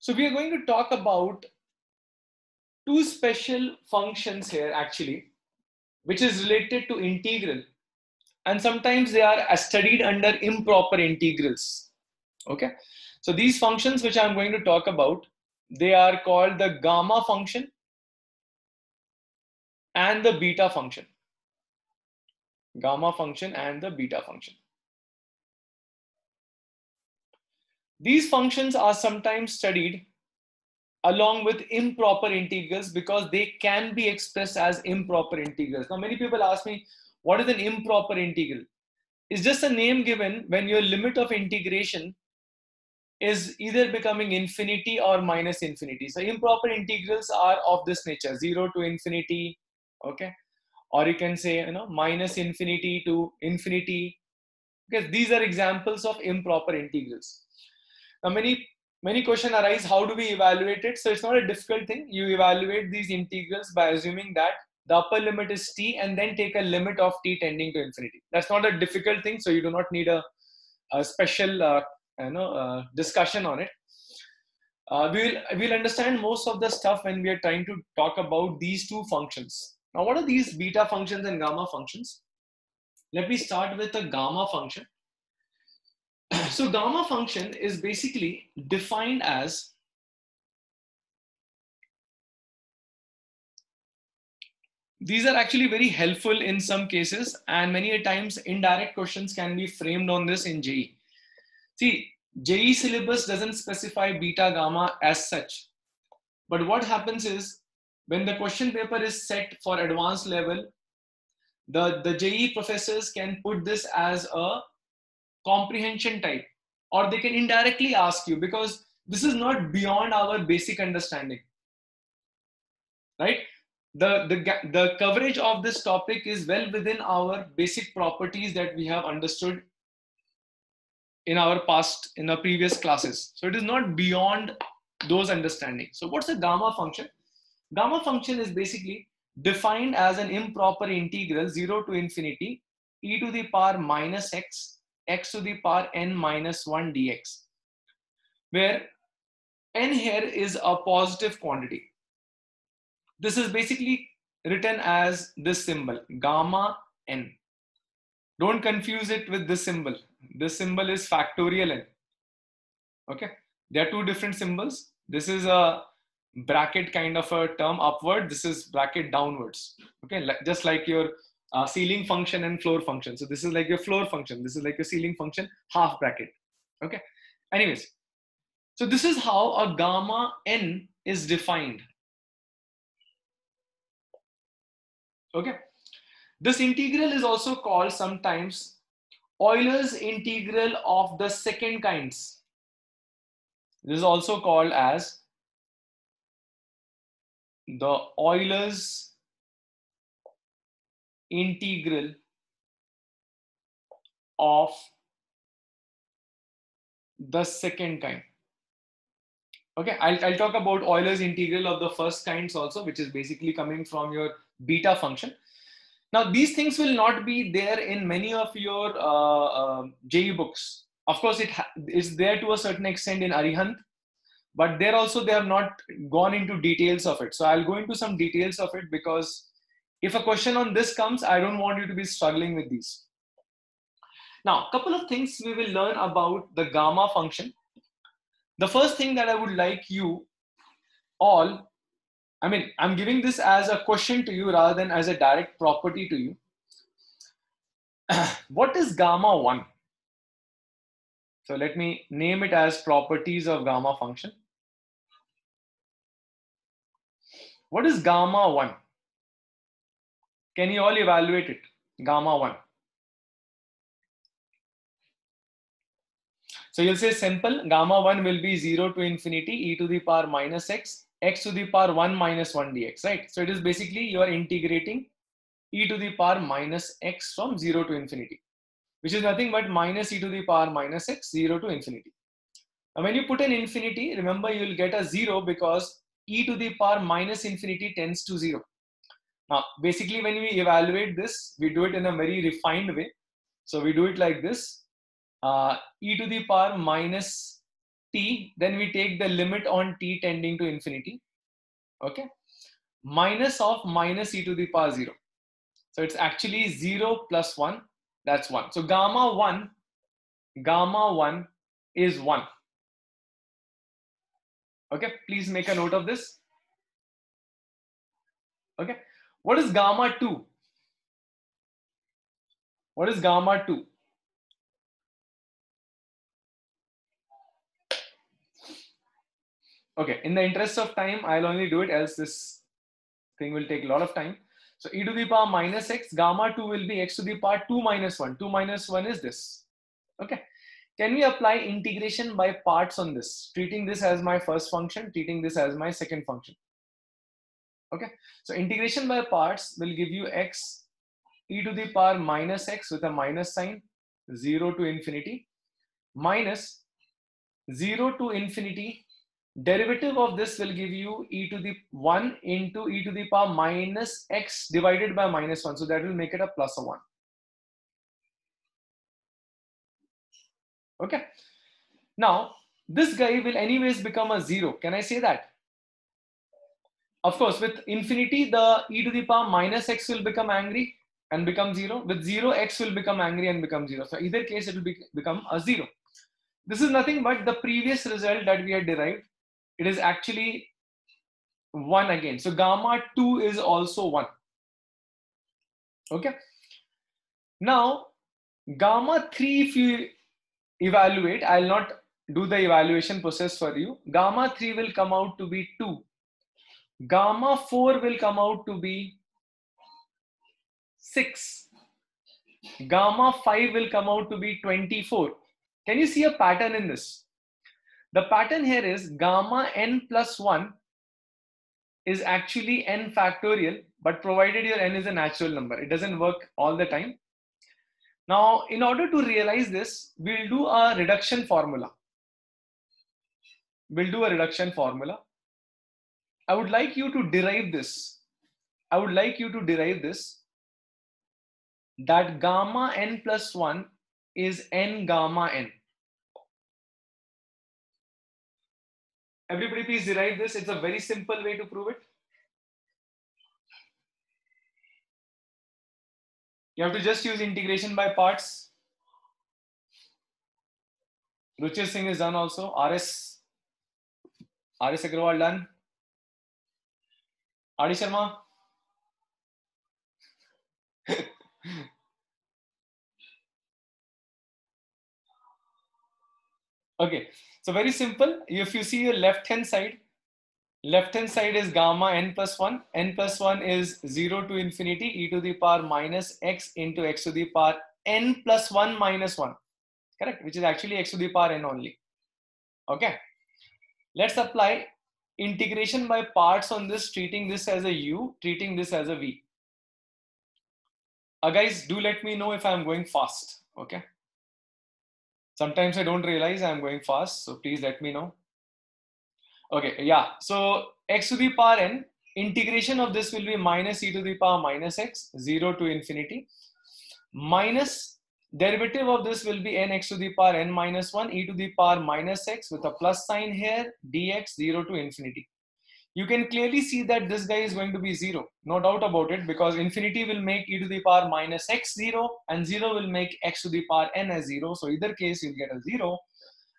So we are going to talk about two special functions here actually, which is related to integral. And sometimes they are studied under improper integrals. Okay. So these functions which I'm going to talk about, they are called the gamma function and the beta function. Gamma function and the beta function. These functions are sometimes studied along with improper integrals because they can be expressed as improper integrals. Now, many people ask me, what is an improper integral? It's just a name given when your limit of integration is either becoming infinity or minus infinity. So improper integrals are of this nature, zero to infinity, okay? Or you can say, you know, minus infinity to infinity, because these are examples of improper integrals. Now, many many questions arise how do we evaluate it? So it's not a difficult thing. You evaluate these integrals by assuming that the upper limit is t and then take a limit of t tending to infinity. That's not a difficult thing so you do not need a, a special uh, you know uh, discussion on it. Uh, we'll we'll understand most of the stuff when we are trying to talk about these two functions. Now what are these beta functions and gamma functions? Let me start with a gamma function so gamma function is basically defined as these are actually very helpful in some cases and many a times indirect questions can be framed on this in JEE. See, JEE syllabus doesn't specify beta gamma as such. But what happens is when the question paper is set for advanced level, the, the JEE professors can put this as a comprehension type or they can indirectly ask you because this is not beyond our basic understanding. Right? The, the the coverage of this topic is well within our basic properties that we have understood in our past in our previous classes. So it is not beyond those understandings. So what's a gamma function? Gamma function is basically defined as an improper integral 0 to infinity e to the power minus x x to the power n minus 1 dx, where n here is a positive quantity. This is basically written as this symbol, gamma n. Don't confuse it with this symbol. This symbol is factorial n. Okay, there are two different symbols. This is a bracket kind of a term upward. This is bracket downwards. Okay, just like your uh, ceiling function and floor function. So this is like your floor function. This is like a ceiling function, half bracket. Okay. Anyways, so this is how a gamma n is defined. Okay. This integral is also called sometimes Euler's integral of the second kinds. This is also called as the Euler's integral of the second kind. Okay, I'll, I'll talk about Euler's integral of the first kinds also, which is basically coming from your beta function. Now, these things will not be there in many of your uh, uh, JEE books. Of course, it is there to a certain extent in Arihant, but there also they have not gone into details of it. So I'll go into some details of it because if a question on this comes, I don't want you to be struggling with these. Now, a couple of things we will learn about the gamma function. The first thing that I would like you all, I mean, I'm giving this as a question to you rather than as a direct property to you. what is gamma 1? So let me name it as properties of gamma function. What is gamma 1? Can you all evaluate it? Gamma 1. So you'll say simple, gamma 1 will be 0 to infinity e to the power minus x, x to the power 1 minus 1 dx, right? So it is basically you are integrating e to the power minus x from 0 to infinity, which is nothing but minus e to the power minus x, 0 to infinity. Now when you put an infinity, remember you will get a 0 because e to the power minus infinity tends to 0. Now, basically, when we evaluate this, we do it in a very refined way. So we do it like this, uh, e to the power minus t, then we take the limit on t tending to infinity. Okay. Minus of minus e to the power 0. So it's actually 0 plus 1. That's 1. So gamma 1, gamma 1 is 1. Okay, please make a note of this. Okay, what is gamma 2? What is gamma 2? Okay, in the interest of time, I'll only do it else this thing will take a lot of time. So e to the power minus x, gamma 2 will be x to the power 2 minus 1. 2 minus 1 is this. Okay. Can we apply integration by parts on this? Treating this as my first function, treating this as my second function. Okay. So integration by parts will give you x e to the power minus x with a minus sign 0 to infinity minus 0 to infinity derivative of this will give you e to the 1 into e to the power minus x divided by minus 1. So that will make it a plus of 1. Okay. Now, this guy will anyways become a 0. Can I say that? Of course, with infinity, the e to the power minus x will become angry and become 0. With 0, x will become angry and become 0. So either case, it will be, become a 0. This is nothing but the previous result that we had derived it is actually 1 again. So gamma 2 is also 1. Okay. Now, gamma 3, if you evaluate, I'll not do the evaluation process for you. Gamma 3 will come out to be 2. Gamma 4 will come out to be 6. Gamma 5 will come out to be 24. Can you see a pattern in this? The pattern here is gamma n plus 1 is actually n factorial, but provided your n is a natural number. It doesn't work all the time. Now, in order to realize this, we'll do a reduction formula. We'll do a reduction formula. I would like you to derive this. I would like you to derive this that gamma n plus 1 is n gamma n. Everybody please derive this. It's a very simple way to prove it. You have to just use integration by parts. Ruchir Singh is done also. RS, RS Agrawal done. Adi Sharma. okay, so very simple. If you see your left hand side, left hand side is gamma n plus 1. n plus 1 is 0 to infinity e to the power minus x into x to the power n plus 1 minus 1. Correct? Which is actually x to the power n only. Okay. Let's apply integration by parts on this, treating this as a u, treating this as a v. Uh, guys, do let me know if I'm going fast. Okay. Sometimes I don't realize I'm going fast, so please let me know. Okay, yeah, so x to the power n, integration of this will be minus e to the power minus x, 0 to infinity, minus derivative of this will be n x to the power n minus 1 e to the power minus x with a plus sign here, dx 0 to infinity you can clearly see that this guy is going to be 0. No doubt about it because infinity will make e to the power minus x 0 and 0 will make x to the power n as 0. So either case you'll get a 0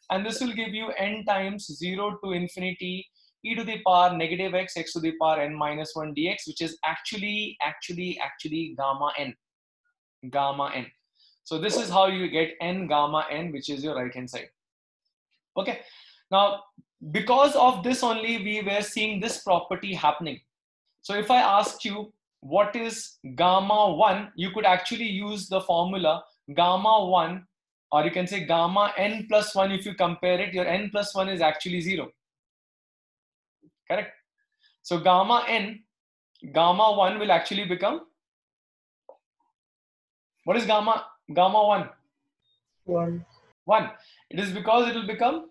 and this will give you n times 0 to infinity e to the power negative x x to the power n minus 1 dx which is actually actually actually gamma n gamma n. So this is how you get n gamma n which is your right hand side. Okay. Now because of this only we were seeing this property happening so if i ask you what is gamma 1 you could actually use the formula gamma 1 or you can say gamma n plus 1 if you compare it your n plus 1 is actually 0 correct so gamma n gamma 1 will actually become what is gamma gamma 1? 1. 1. It is because it will become.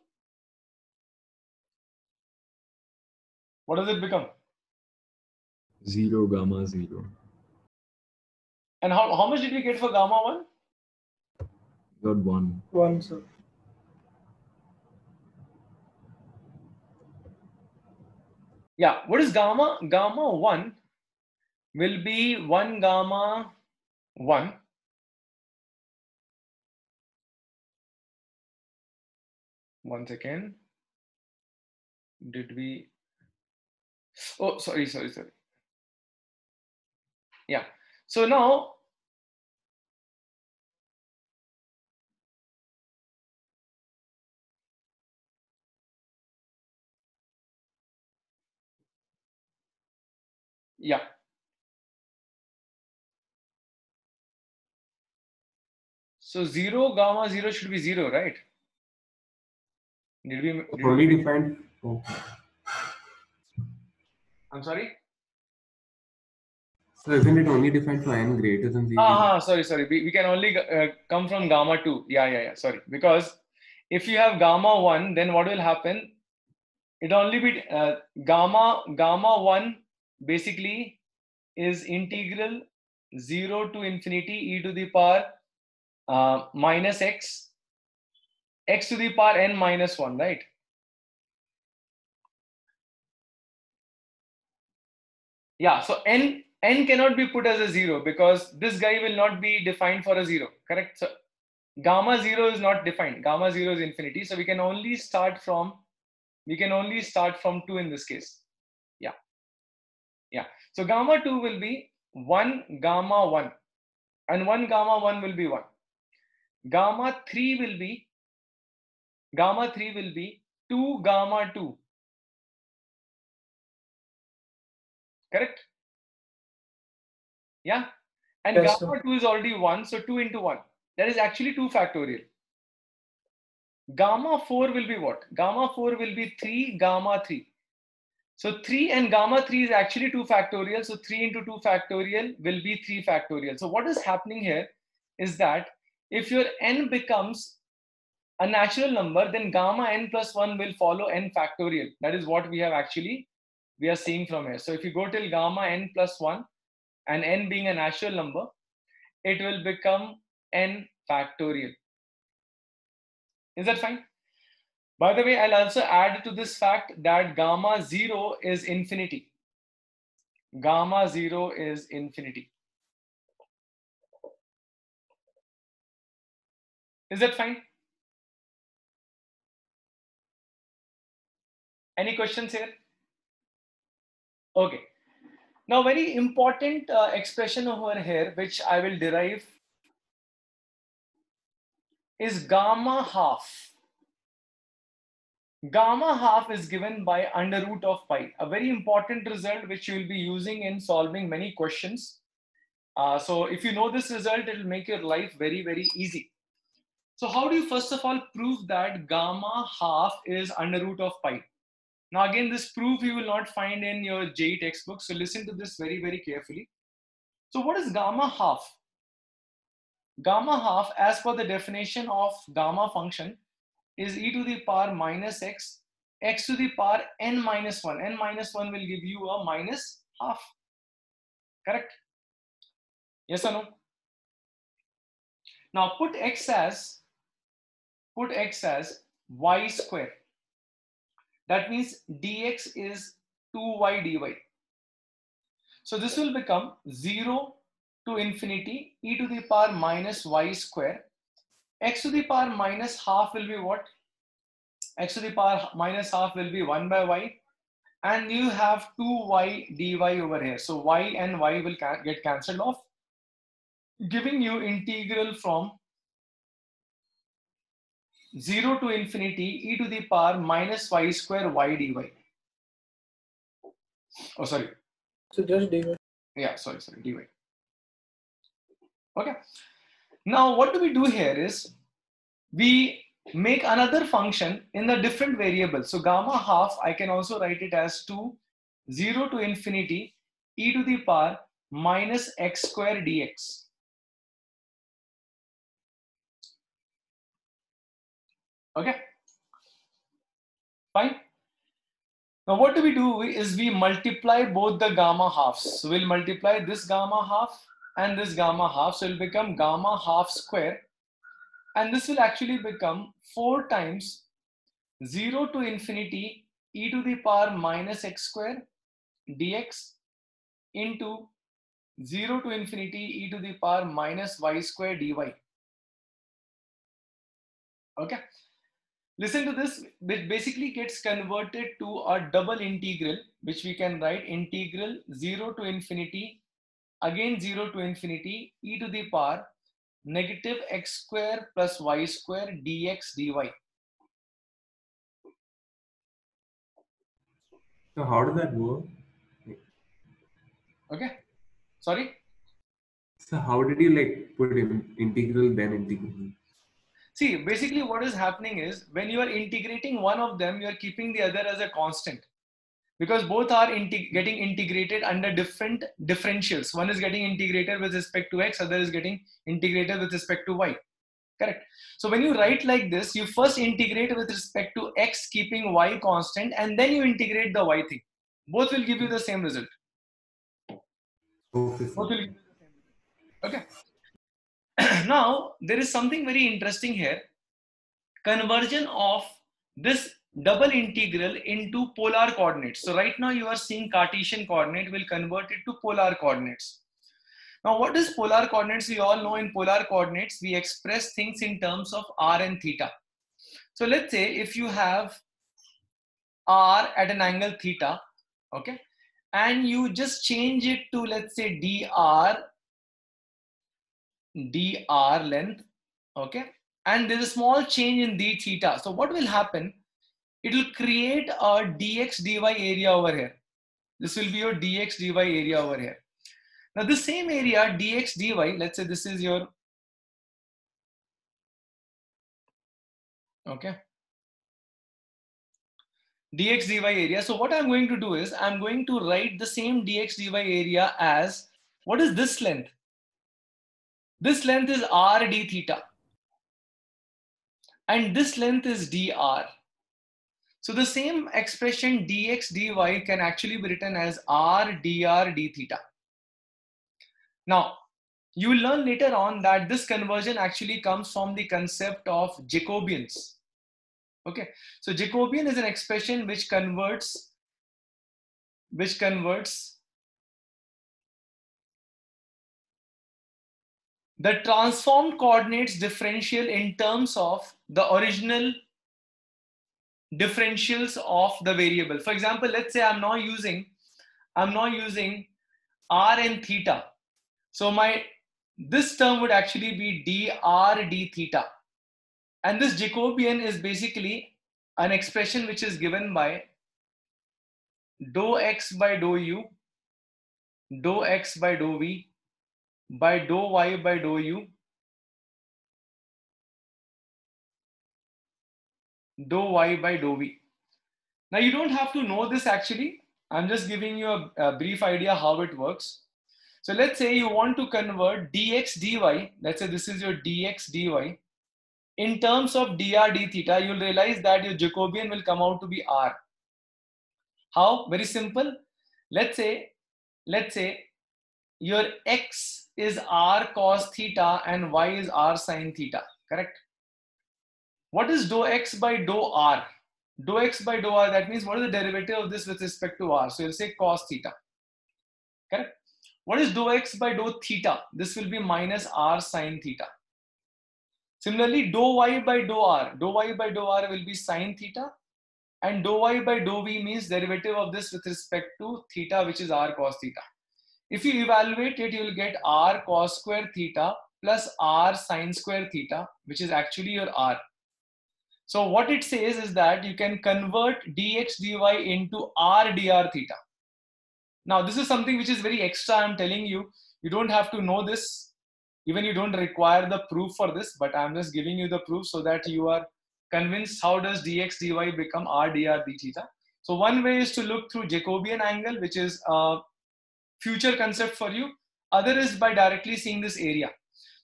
What does it become? 0 gamma 0. And how, how much did we get for gamma 1? Got 1. 1, sir. Yeah, what is gamma? Gamma 1 will be 1 gamma 1 one second did we oh sorry sorry sorry. Yeah so now yeah. So 0 gamma 0 should be 0 right did we, did Only we defined. Oh. i'm sorry So isn't it only defined for n greater than zero? Ah, sorry, sorry. We, we can only uh, come from gamma 2. Yeah, yeah, yeah. Sorry. Because if you have gamma 1, then what will happen? It only be uh, gamma gamma 1 basically is integral 0 to infinity e to the power uh, minus x x to the power n minus 1, right? Yeah, so n n cannot be put as a zero because this guy will not be defined for a zero correct? So gamma zero is not defined. Gamma zero is infinity. So we can only start from we can only start from 2 in this case. Yeah. Yeah. So gamma 2 will be 1 gamma 1 and 1 gamma 1 will be 1 gamma 3 will be gamma 3 will be 2 gamma 2 correct yeah. And Yes, gamma 2 is already 1, so 2 into 1. That is actually 2 factorial. Gamma 4 will be what? Gamma 4 will be 3 gamma 3. So 3 and gamma 3 is actually 2 factorial. So 3 into 2 factorial will be 3 factorial. So what is happening here is that if your n becomes a natural number, then gamma n plus 1 will follow n factorial. That is what we have actually, we are seeing from here. So if you go till gamma n plus 1, and n being a natural number, it will become n factorial. Is that fine? By the way, I'll also add to this fact that gamma 0 is infinity. Gamma 0 is infinity. Is that fine? Any questions here? Okay. Now, very important uh, expression over here, which I will derive, is gamma half. Gamma half is given by under root of pi, a very important result which you will be using in solving many questions. Uh, so if you know this result, it will make your life very, very easy. So how do you first of all prove that gamma half is under root of pi? Now, again, this proof you will not find in your JEE textbook. So listen to this very, very carefully. So what is gamma half? Gamma half, as per the definition of gamma function, is e to the power minus x, x to the power n minus 1. n minus 1 will give you a minus half. Correct? Yes or no? Now put x as, put x as y square. That means dx is 2y dy. So this will become 0 to infinity e to the power minus y square. x to the power minus half will be what? x to the power minus half will be 1 by y. And you have 2y dy over here. So y and y will get cancelled off, giving you integral from 0 to infinity e to the power minus y square y dy. Oh, sorry. So just dy. Yeah, sorry, sorry, dy. Okay. Now, what do we do here is we make another function in a different variable. So gamma half, I can also write it as 2, 0 to infinity e to the power minus x square dx. Okay. Fine. Now what do we do is we multiply both the gamma halves. So we'll multiply this gamma half and this gamma half. So it'll become gamma half square. And this will actually become 4 times 0 to infinity e to the power minus x square dx into 0 to infinity e to the power minus y square dy. Okay. Listen to this, which basically gets converted to a double integral, which we can write integral 0 to infinity, again 0 to infinity, e to the power negative x square plus y square dx dy. So how does that work? Okay. Sorry. So how did you like put in integral then integral? See, basically what is happening is when you are integrating one of them, you are keeping the other as a constant because both are integ getting integrated under different differentials. One is getting integrated with respect to x, other is getting integrated with respect to y. Correct. So when you write like this, you first integrate with respect to x, keeping y constant, and then you integrate the y thing. Both will give you the same result. Both will give you the same result. Okay. now there is something very interesting here. Conversion of this double integral into polar coordinates. So right now you are seeing Cartesian coordinate will convert it to polar coordinates. Now what is polar coordinates? We all know in polar coordinates we express things in terms of r and theta. So let's say if you have r at an angle theta, okay, and you just change it to let's say dr dr length, okay, and there's a small change in d theta. So what will happen? it will create a dx dy area over here. This will be your dx dy area over here. Now this same area dx dy, let's say this is your, okay, dx dy area. So what I'm going to do is I'm going to write the same dx dy area as, what is this length? This length is r d theta. And this length is dr. So the same expression dx dy can actually be written as r dr d theta. Now, you will learn later on that this conversion actually comes from the concept of Jacobians. Okay, so Jacobian is an expression which converts, which converts the transformed coordinates differential in terms of the original differentials of the variable. For example, let's say I'm now using, I'm now using r and theta. So my, this term would actually be dr d theta. And this Jacobian is basically an expression which is given by dou x by dou u, dou x by dou v, by dou y by dou u, dou y by dou v. Now you don't have to know this actually. I'm just giving you a, a, brief idea how it works. So let's say you want to convert dx dy, let's say this is your dx dy. In terms of dr d theta, you'll realize that your Jacobian will come out to be r. How? Very simple. Let's say, let's say your x is r cos theta and y is r sin theta, correct? What is dou x by dou r? Dou x by dou r, that means what is the derivative of this with respect to r? So you'll say cos theta. Correct? What is dou x by dou theta? This will be minus r sine theta. Similarly, dou y by dou r. Dou y by dou r will be sine theta. And dou y by dou v means derivative of this with respect to theta, which is r cos theta. If you evaluate it, you will get r cos square theta plus r sine square theta, which is actually your r. So what it says is that you can convert dx dy into r dr theta. Now this is something which is very extra. I'm telling you, you don't have to know this. Even you don't require the proof for this, but I'm just giving you the proof so that you are convinced how does dx dy become r dr d theta. So one way is to look through Jacobian angle, which is a future concept for you. Other is by directly seeing this area.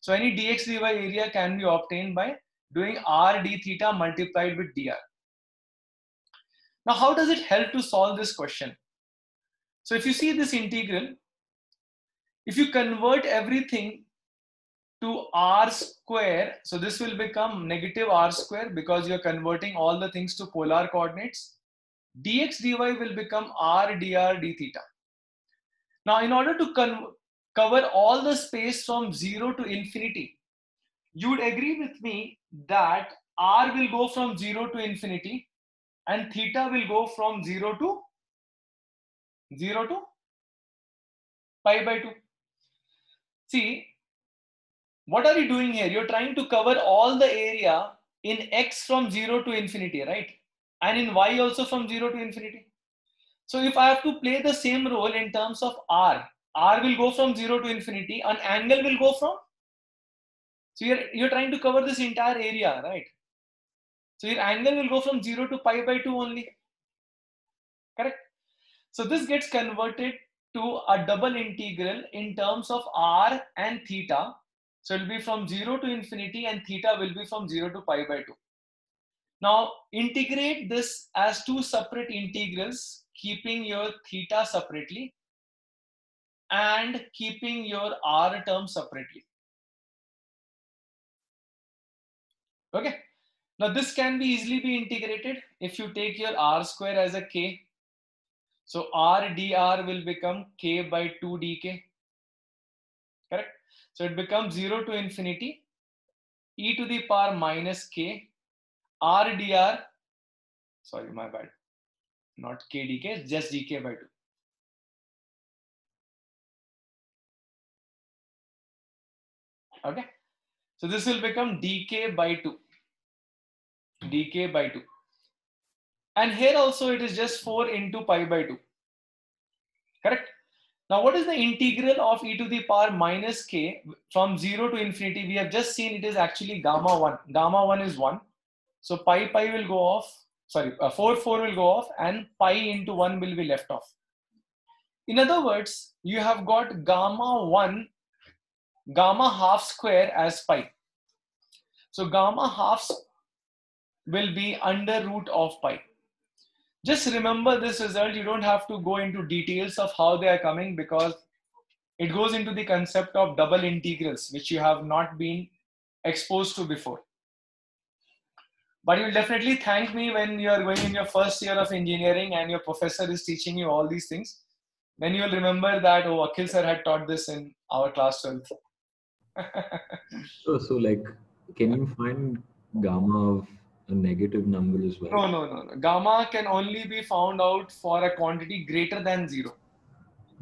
So any dx dy area can be obtained by doing r d theta multiplied with dr. Now, how does it help to solve this question? So if you see this integral, if you convert everything to r square, so this will become negative r square because you're converting all the things to polar coordinates. dx dy will become r dr d theta. Now, in order to con- cover all the space from 0 to infinity, you would agree with me that r will go from 0 to infinity and theta will go from 0 to 0 to pi by 2. See, what are you doing here? You're trying to cover all the area in x from 0 to infinity, right? And in y also from 0 to infinity. So if I have to play the same role in terms of r, r will go from 0 to infinity, an angle will go from. So you're, you're trying to cover this entire area, right? So your angle will go from 0 to pi by 2 only. Correct? So this gets converted to a double integral in terms of r and theta. So it will be from 0 to infinity and theta will be from 0 to pi by 2. Now integrate this as two separate integrals, keeping your theta separately and keeping your r term separately. Okay. Now this can be easily be integrated if you take your r square as a k. So r dr will become k by 2 dk. Correct? So it becomes 0 to infinity e to the power minus k r dr. Sorry, my bad. Not k dk, just dk by 2. Okay. So this will become dk by 2 dk by 2 and here also it is just 4 into pi by 2 correct? Now what is the integral of e to the power minus k? From 0 to infinity we have just seen it is actually gamma 1 gamma 1 is 1 so pi pi will go off sorry uh, 4 4 will go off and pi into 1 will be left off in other words you have got gamma 1 gamma half square as pi so gamma half will be under root of pi. Just remember this result. You don't have to go into details of how they are coming because it goes into the concept of double integrals, which you have not been exposed to before. But you'll definitely thank me when you are going in your first year of engineering and your professor is teaching you all these things. Then you'll remember that, oh, Akhil sir had taught this in our class 12. So, so like, can you find gamma of a negative number as well? No, no, no, no. Gamma can only be found out for a quantity greater than zero.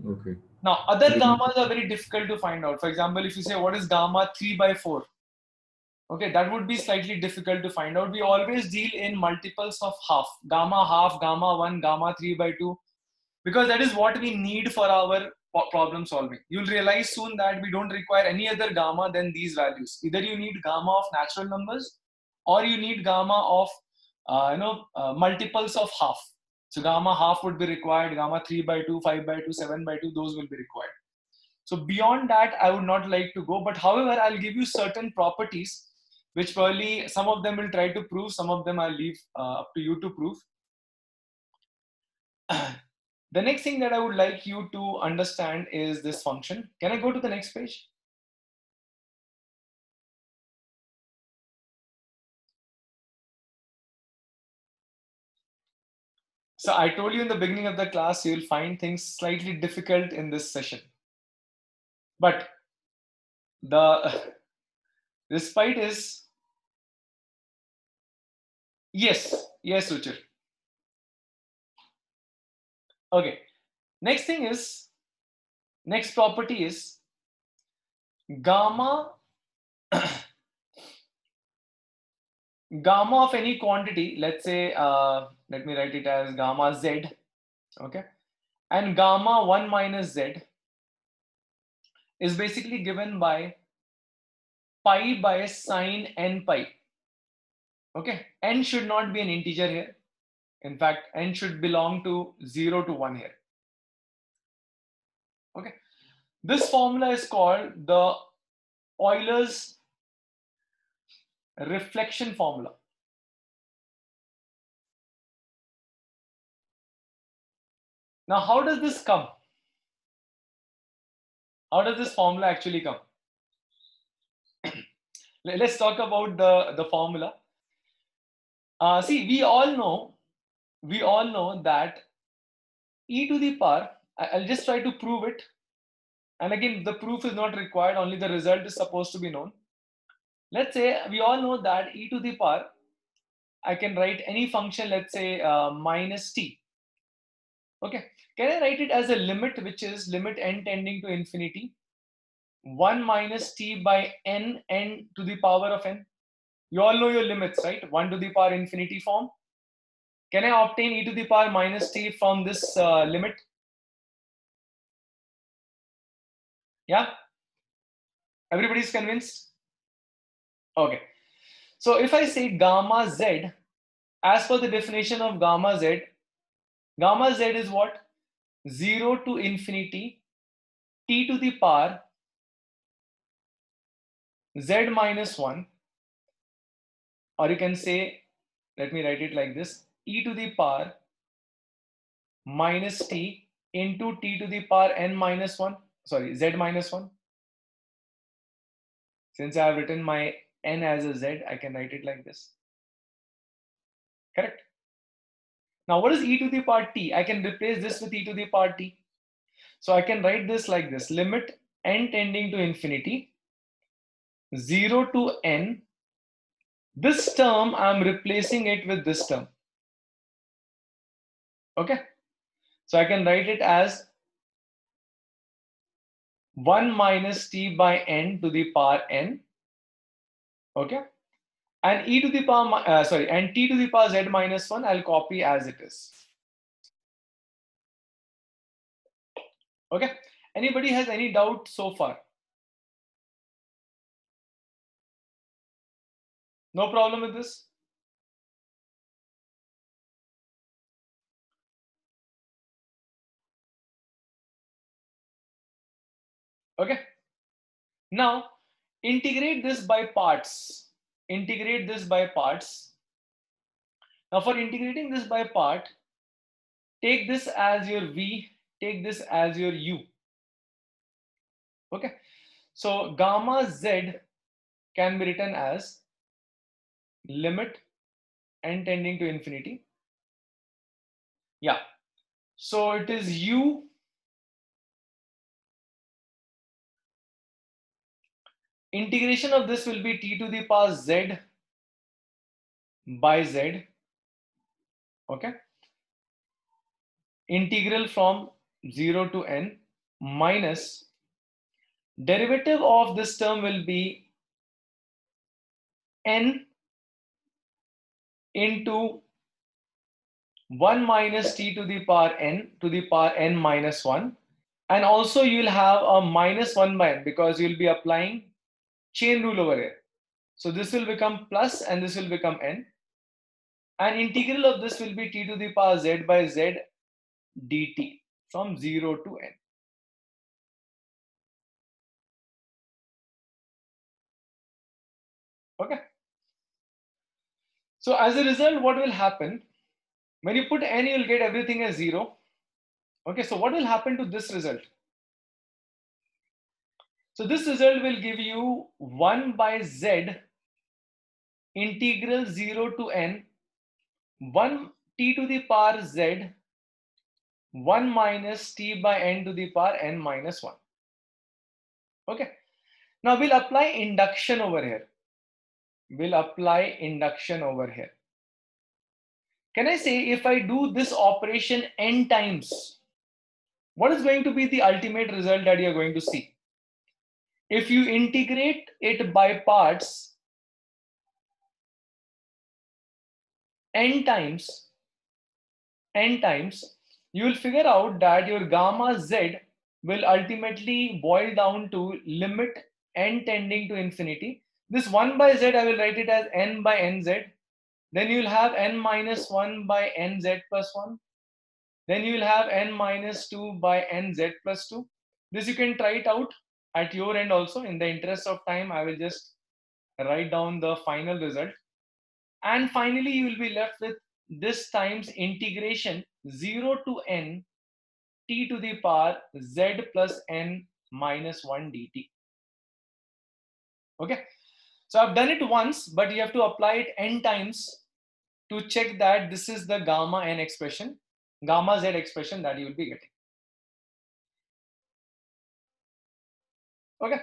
Okay. Now, other gammas are very difficult to find out. For example, if you say what is gamma 3 by 4, okay, that would be slightly difficult to find out. We always deal in multiples of half gamma half, gamma 1, gamma 3 by 2, because that is what we need for our problem solving. You'll realize soon that we don't require any other gamma than these values. Either you need gamma of natural numbers or you need gamma of uh, you know uh, multiples of half so gamma half would be required gamma 3 by 2 5 by 2 7 by 2 those will be required so beyond that i would not like to go but however i'll give you certain properties which probably some of them will try to prove some of them i'll leave uh, up to you to prove. The next thing that i would like you to understand is this function. Can i go to the next page? So I told you in the beginning of the class, you'll find things slightly difficult in this session. But the respite is yes, yes, Ruchir. Okay. Next thing is next property is gamma gamma of any quantity let's say uh, let me write it as gamma z okay and gamma 1 minus z is basically given by pi by sine n pi okay n should not be an integer here in fact n should belong to 0 to 1 here okay this formula is called the euler's reflection formula. Now, how does this come? How does this formula actually come? Let's talk about the, the formula. Uh, see, we all know, we all know that e to the power, I'll just try to prove it And again, the proof is not required, only the result is supposed to be known. Let's say we all know that e to the power, I can write any function, let's say uh, minus t. Okay, can I write it as a limit, which is limit n tending to infinity, 1 minus t by n n to the power of n? You all know your limits, right? 1 to the power infinity form. Can I obtain e to the power minus t from this uh, limit? Yeah? Everybody's convinced? Okay. So if I say gamma z, as per the definition of gamma z, gamma z is what? 0 to infinity t to the power z minus 1 or you can say let me write it like this e to the power minus t into t to the power n minus 1 sorry z minus 1 since i have written my n as a z i can write it like this. Correct? Now what is e to the power t? I can replace this with e to the power t. So i can write this like this. Limit n tending to infinity 0 to n this term i'm replacing it with this term. Okay? So i can write it as 1 minus t by n to the power n. Okay? And e to the power uh, sorry and t to the power z minus 1 i'll copy as it is. Okay? Anybody has any doubt so far no problem with this. Okay. Now integrate this by parts. Integrate this by parts. Now for integrating this by part take this as your v take this as your u. Okay. So gamma z can be written as limit n tending to infinity. Yeah. So it is u integration of this will be t to the power z by z. Okay. Integral from 0 to n minus derivative of this term will be n into 1 minus t to the power n to the power n minus 1 and also you'll have a minus 1 by n because you'll be applying chain rule over here. So this will become plus and this will become n. And integral of this will be t to the power z by z dt from 0 to n. Okay. So as a result, what will happen? When you put n, you'll get everything as 0. Okay, so what will happen to this result? So this result will give you 1 by z integral 0 to n 1 t to the power z 1 minus t by n to the power n minus 1. Okay. Now we'll apply induction over here. We'll apply induction over here. Can I say if I do this operation n times, what is going to be the ultimate result that you're going to see? if you integrate it by parts n times n times you will figure out that your gamma z will ultimately boil down to limit n tending to infinity this 1 by z i will write it as n by nz then you will have n minus 1 by nz plus 1 then you will have n minus 2 by nz plus 2 this you can try it out at your end also. In the interest of time i will just write down the final result. And finally you will be left with this times integration 0 to n t to the power z plus n minus 1 dt okay so i've done it once but you have to apply it n times to check that this is the gamma n expression gamma z expression that you will be getting Okay.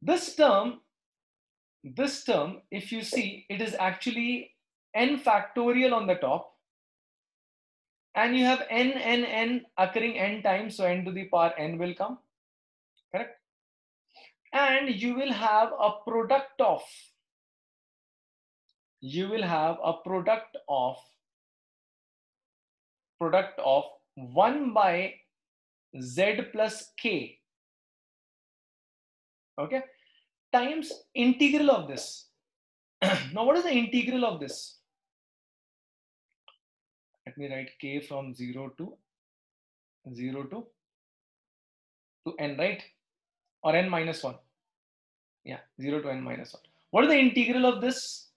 This term, this term, if you see, it is actually n factorial on the top. And you have n, n, n occurring n times, so n to the power n will come. Correct? And you will have a product of, you will have a product of, product of 1 by z plus k. Okay? Times integral of this. Now what is the integral of this? Let me write k from 0 to 0 to to n right or n minus 1 yeah 0 to n minus 1 what is the integral of this?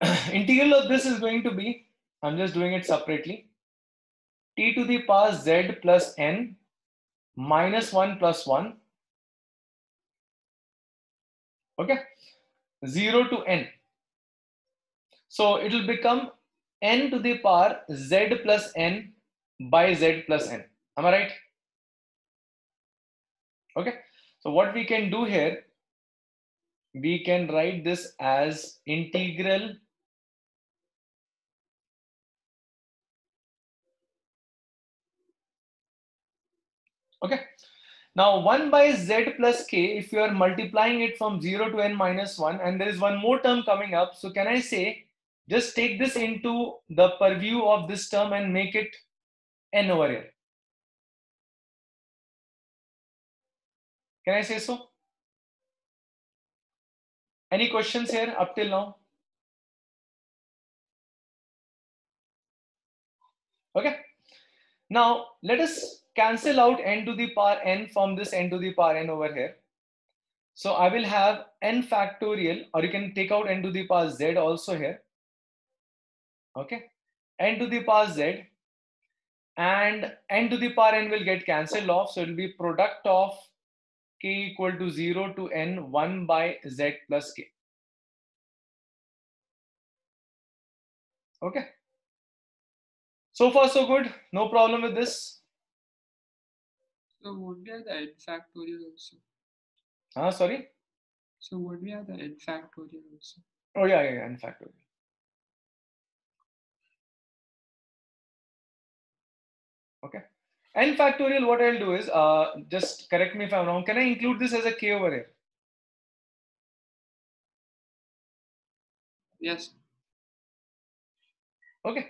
Integral of this is going to be i'm just doing it separately. T to the power z plus n minus 1 plus 1 okay 0 to n. So it will become n to the power z plus n by z plus n. Am i right okay so what we can do here we can write this as integral okay now 1 by z plus k, if you are multiplying it from 0 to n minus 1, and there is one more term coming up. So can I say, just take this into the purview of this term and make it n over here. Can I say so? Any questions here up till now? Okay. Now let us cancel out n to the power n from this n to the power n over here. So I will have n factorial or you can take out n to the power z also here. Okay. n to the power z and n to the power n will get cancelled off. So it will be product of k equal to 0 to n 1 by z plus k. Okay. So far so good. No problem with this. So what we have the n factorial also? Ah, sorry. So what we have the n factorial also? Oh yeah, yeah, yeah, n factorial. Okay. N factorial, what I'll do is, uh, just correct me if I'm wrong. Can I include this as a k over here? Yes. Okay.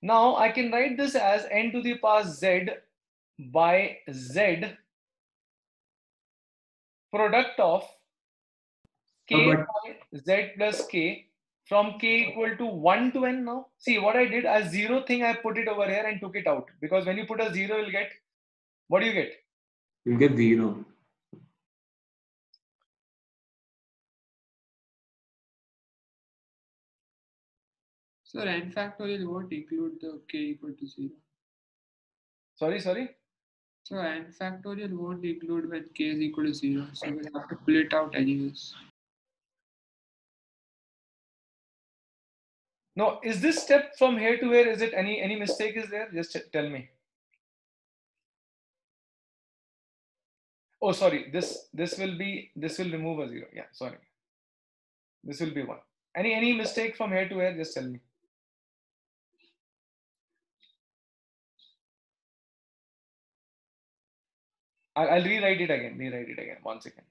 Now I can write this as n to the power z by z product of k by z plus k from k equal to 1 to n now. See what I did a zero thing, I put it over here and took it out because when you put a zero, you'll get what do you get? You'll get zero. So n factorial won't include the k equal to 0. Sorry, sorry. So n factorial won't include when k is equal to 0. So we'll have to pull it out anyways. No, is this step from here to here? Is it any any mistake is there? Just tell me. Oh, sorry. This this will be this will remove a zero. Yeah, sorry. This will be one. Any any mistake from here to here? Just tell me. I'll, I'll rewrite it again. Rewrite it again. One second.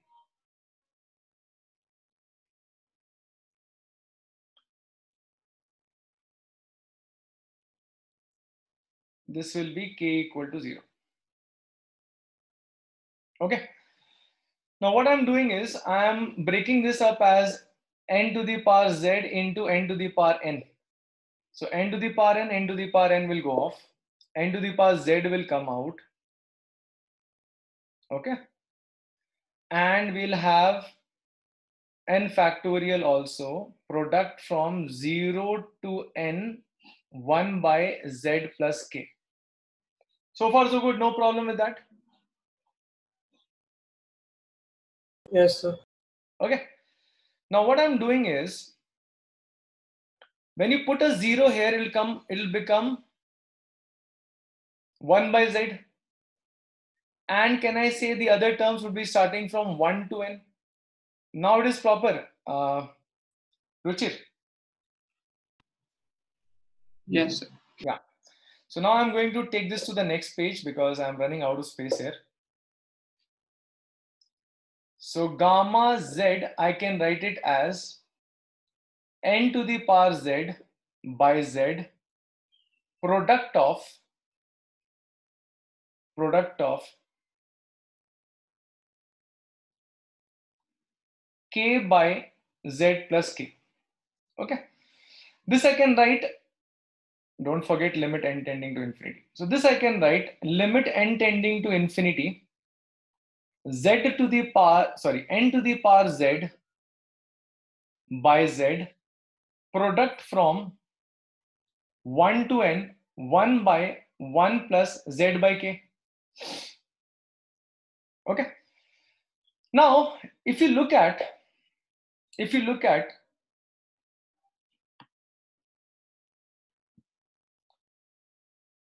This will be k equal to zero. Okay. Now what I'm doing is I'm breaking this up as n to the power z into n to the power n. So n to the power n, n to the power n will go off. n to the power z will come out. Okay. And we'll have n factorial also product from 0 to n 1 by z plus k. So far so good, no problem with that. Yes, sir. Okay. Now what I'm doing is when you put a zero here, it'll come, it'll become 1 by z. And can I say the other terms would be starting from 1 to n? Now it is proper. Uh, Ruchir. Yes, sir. So now I'm going to take this to the next page because I'm running out of space here. So gamma z, I can write it as n to the power z by z product of product of k by z plus k. Okay. This I can write don't forget limit n tending to infinity. So this I can write limit n tending to infinity z to the power, sorry, n to the power z by z product from 1 to n 1 by 1 plus z by k. Okay. Now, if you look at, if you look at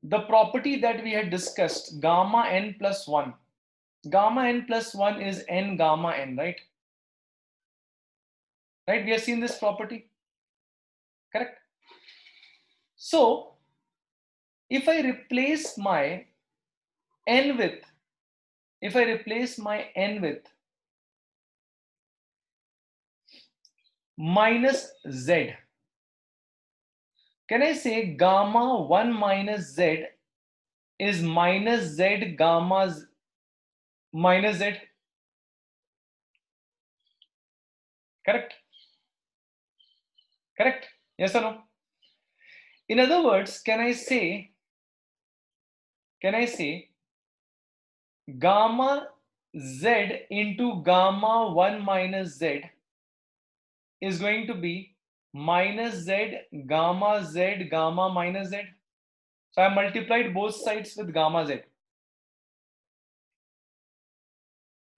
the property that we had discussed, gamma n plus 1. Gamma n plus 1 is n gamma n, right? Right, we have seen this property, correct? So, if I replace my n with, if I replace my n with minus z, can I say gamma 1 minus z is minus z gamma minus z? Correct? Correct? Yes or no? In other words, can I say, can I say gamma z into gamma 1 minus z is going to be minus z gamma z gamma minus z. So I multiplied both sides with gamma z.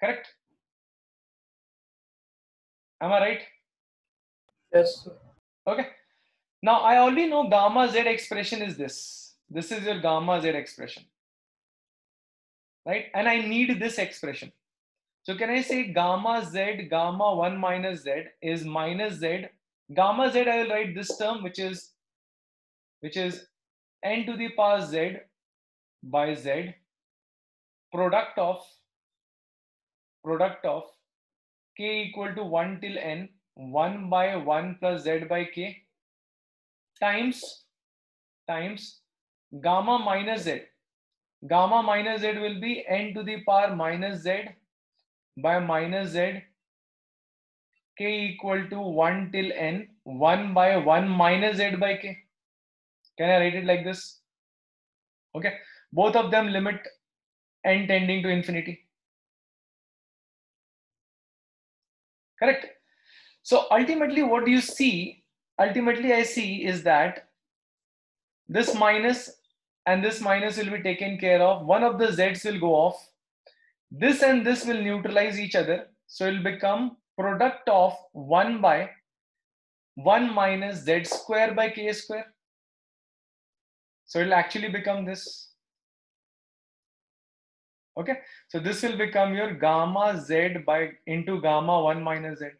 Correct? Am I right? Yes, sir. Okay. Now I already know gamma z expression is this. This is your gamma z expression. Right? And I need this expression. So can I say gamma z gamma 1 minus z is minus z gamma z I will write this term which is which is n to the power z by z product of product of k equal to 1 till n 1 by 1 plus z by k times times gamma minus z. Gamma minus z will be n to the power minus z by minus z k equal to 1 till n 1 by 1 minus z by k. Can i write it like this? Okay. Both of them limit n tending to infinity. Correct? So ultimately what do you see? Ultimately i see is that this minus and this minus will be taken care of. One of the z's will go off. This and this will neutralize each other. So it will become product of 1 by 1 minus z square by k square. So it will actually become this. Okay. So this will become your gamma z by into gamma 1 minus z.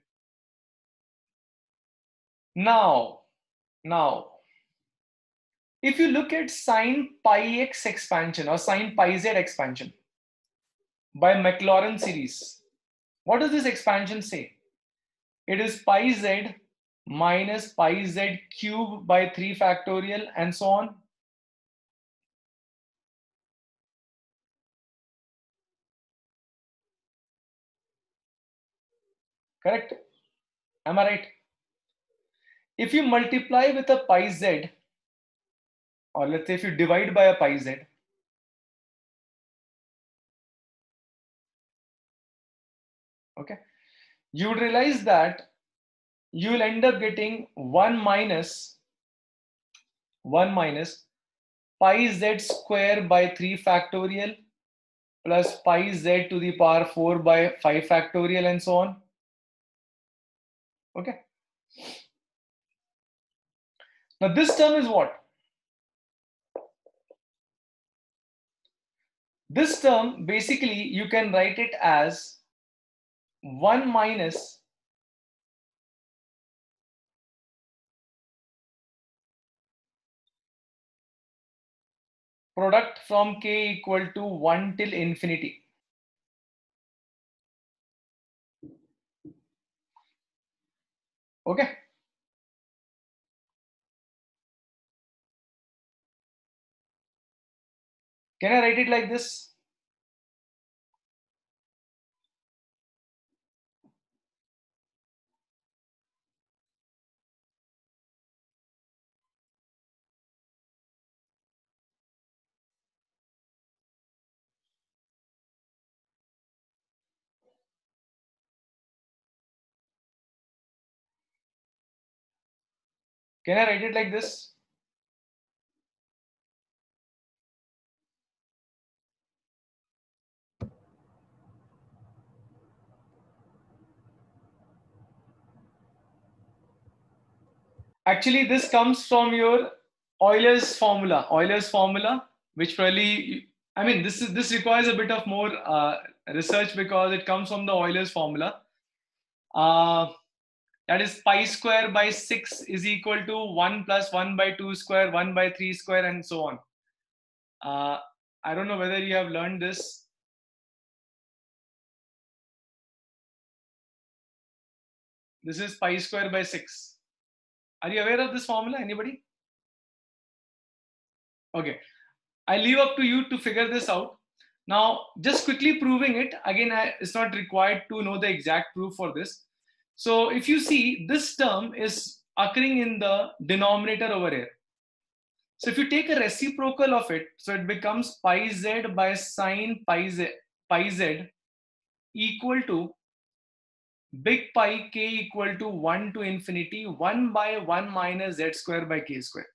Now now if you look at sine pi x expansion or sine pi z expansion by Maclaurin series. What does this expansion say? It is pi z minus pi z cube by 3 factorial and so on. Correct? Am I right? If you multiply with a pi z, or let's say if you divide by a pi z, okay. You would realize that you will end up getting 1 minus 1 minus pi z square by 3 factorial plus pi z to the power 4 by 5 factorial and so on. Okay. Now this term is what? This term, basically, you can write it as 1 minus product from k equal to 1 till infinity. Okay. Can I write it like this? Can I write it like this? Actually, this comes from your Euler's formula. Euler's formula, which probably, I mean, this is this requires a bit of more uh, research because it comes from the Euler's formula. Uh, that is pi square by 6 is equal to 1 plus 1 by 2 square, 1 by 3 square, and so on. Uh, I don't know whether you have learned this. This is pi square by 6. Are you aware of this formula? Anybody? Okay. I leave up to you to figure this out. Now, just quickly proving it, again, it's not required to know the exact proof for this. So if you see, this term is occurring in the denominator over here. So if you take a reciprocal of it, so it becomes pi z by sine pi z, pi z equal to big pi k equal to 1 to infinity 1 by 1 minus z square by k square.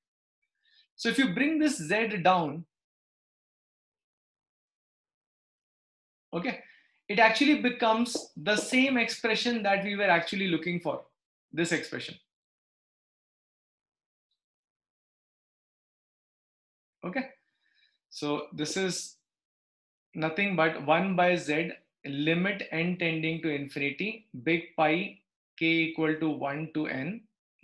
So if you bring this z down, okay, it actually becomes the same expression that we were actually looking for, this expression. Okay, so this is nothing but 1 by z limit n tending to infinity big pi k equal to 1 to n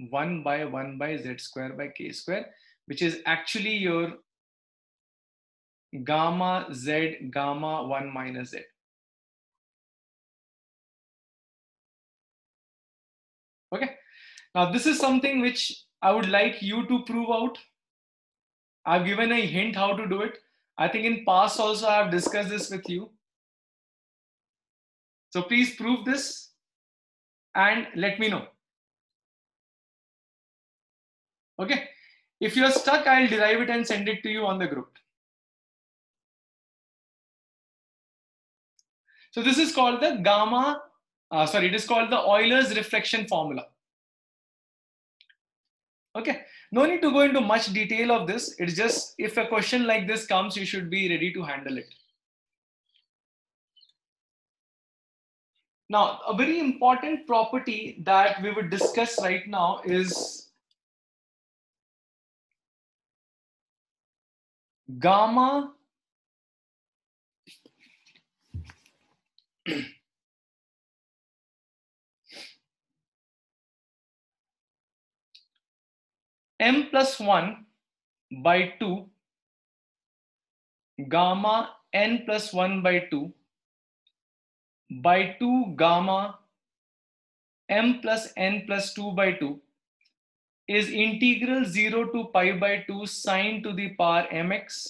1 by 1 by z square by k square which is actually your gamma z gamma 1 minus z okay now this is something which i would like you to prove out i've given a hint how to do it i think in past also i have discussed this with you so please prove this and let me know. Okay. If you're stuck, I'll derive it and send it to you on the group. So this is called the gamma, uh, sorry, it is called the Euler's reflection formula. Okay, no need to go into much detail of this. It's just if a question like this comes, you should be ready to handle it. Now, a very important property that we would discuss right now is gamma m plus 1 by 2 gamma n plus 1 by 2 by 2 gamma m plus n plus 2 by 2 is integral 0 to pi by 2 sine to the power mx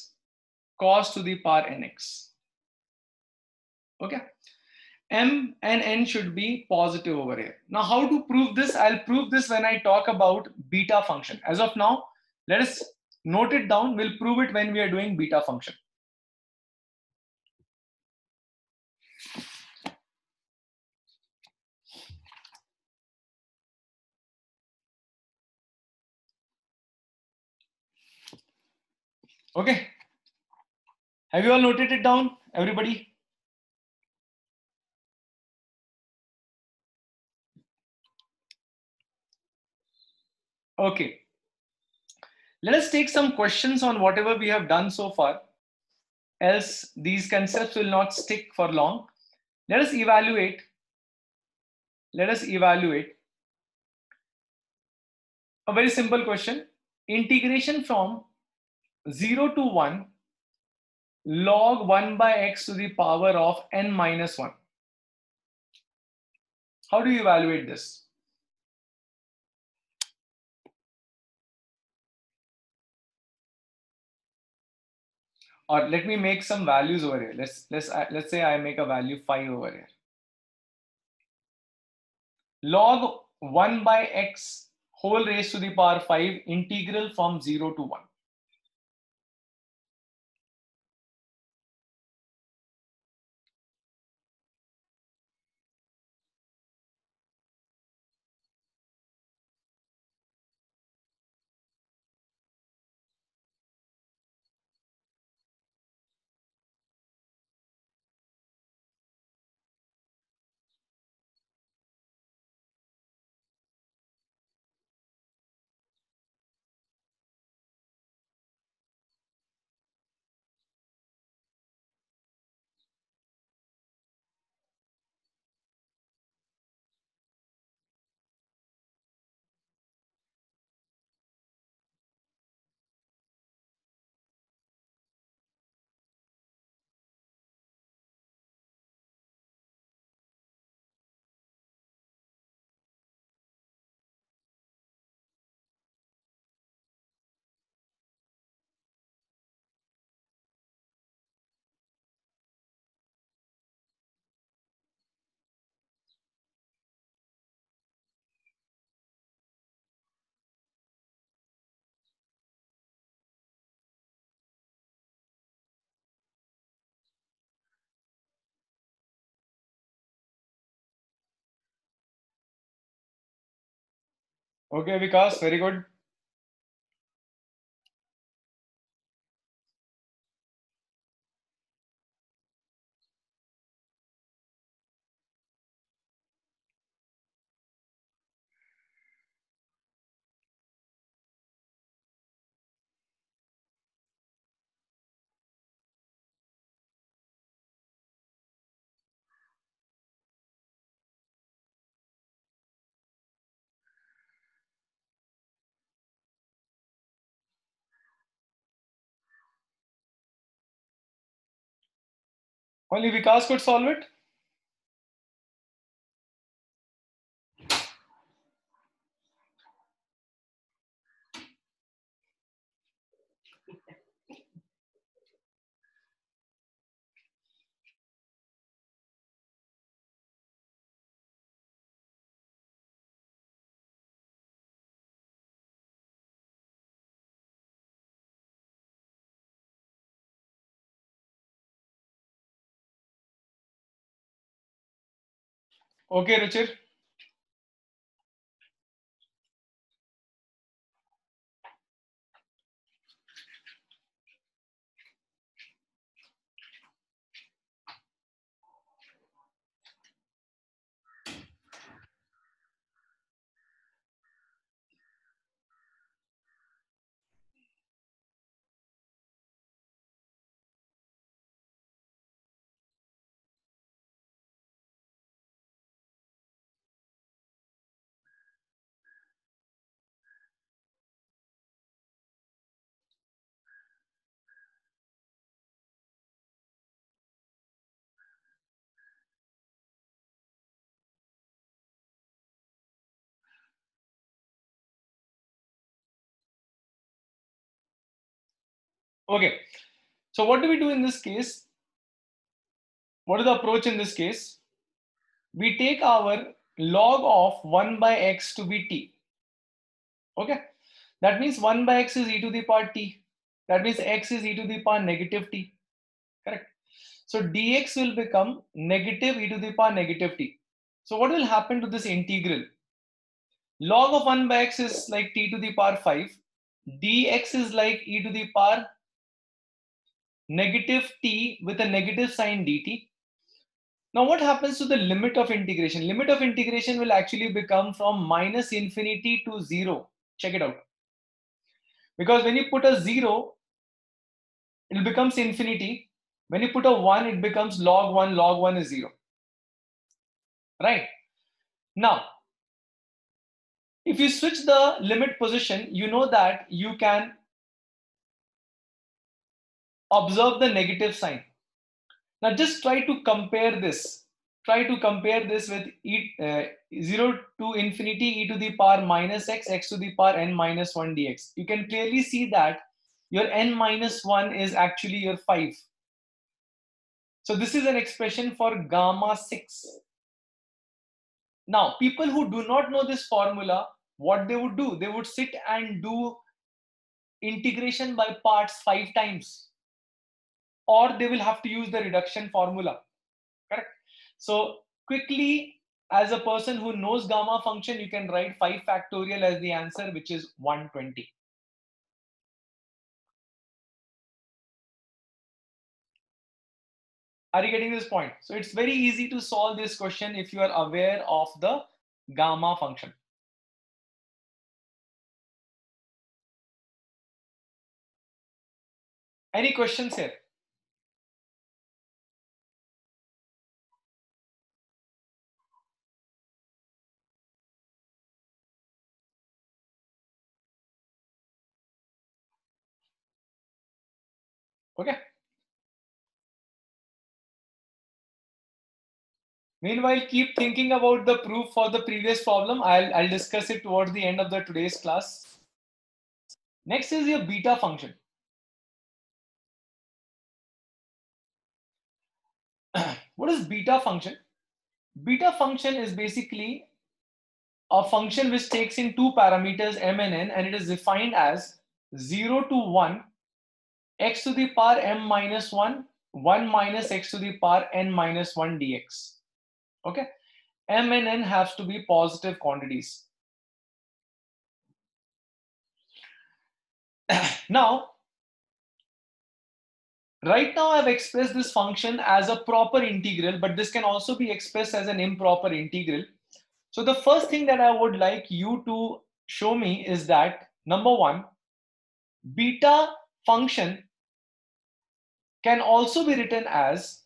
cos to the power nx. Okay. M and N should be positive over here. Now, how to prove this? I'll prove this when I talk about beta function. As of now, let us note it down. We'll prove it when we are doing beta function. Okay. Have you all noted it down, everybody? Okay. Let us take some questions on whatever we have done so far. else these concepts will not stick for long. Let us evaluate. Let us evaluate a very simple question. Integration from 0 to 1 log 1 by x to the power of n minus 1. How do you evaluate this? Or let me make some values over here. Let's let's uh, let's say I make a value 5 over here. Log 1 by x whole raised to the power 5 integral from 0 to 1. Okay, Vikas, very good. Only Vikas could solve it? Okay, Ruchir. Okay, so what do we do in this case? What is the approach in this case? We take our log of 1 by x to be t. Okay, that means 1 by x is e to the power t. That means x is e to the power negative t. Correct. So dx will become negative e to the power negative t. So what will happen to this integral? Log of 1 by x is like t to the power 5. dx is like e to the power negative t with a negative sign dt. Now what happens to the limit of integration? Limit of integration will actually become from minus infinity to 0. Check it out. Because when you put a 0, it becomes infinity. When you put a 1, it becomes log 1, log 1 is 0. Right? Now, if you switch the limit position, you know that you can observe the negative sign. Now just try to compare this. Try to compare this with e, uh, 0 to infinity e to the power minus x, x to the power n minus 1 dx. You can clearly see that your n minus 1 is actually your 5. So this is an expression for gamma 6. Now, people who do not know this formula, what they would do? They would sit and do integration by parts five times or they will have to use the reduction formula. Correct? So quickly as a person who knows gamma function you can write 5 factorial as the answer which is 120 are you getting this point? So it's very easy to solve this question if you are aware of the gamma function. Any questions here Okay. Meanwhile, keep thinking about the proof for the previous problem. I'll, I'll discuss it towards the end of the today's class. Next is your beta function. what is beta function? Beta function is basically a function which takes in two parameters m and n and it is defined as 0 to 1 x to the power m minus 1 1 minus x to the power n minus 1 dx okay? M and n have to be positive quantities. Now right now i've expressed this function as a proper integral but this can also be expressed as an improper integral. So the first thing that i would like you to show me is that number one beta function can also be written as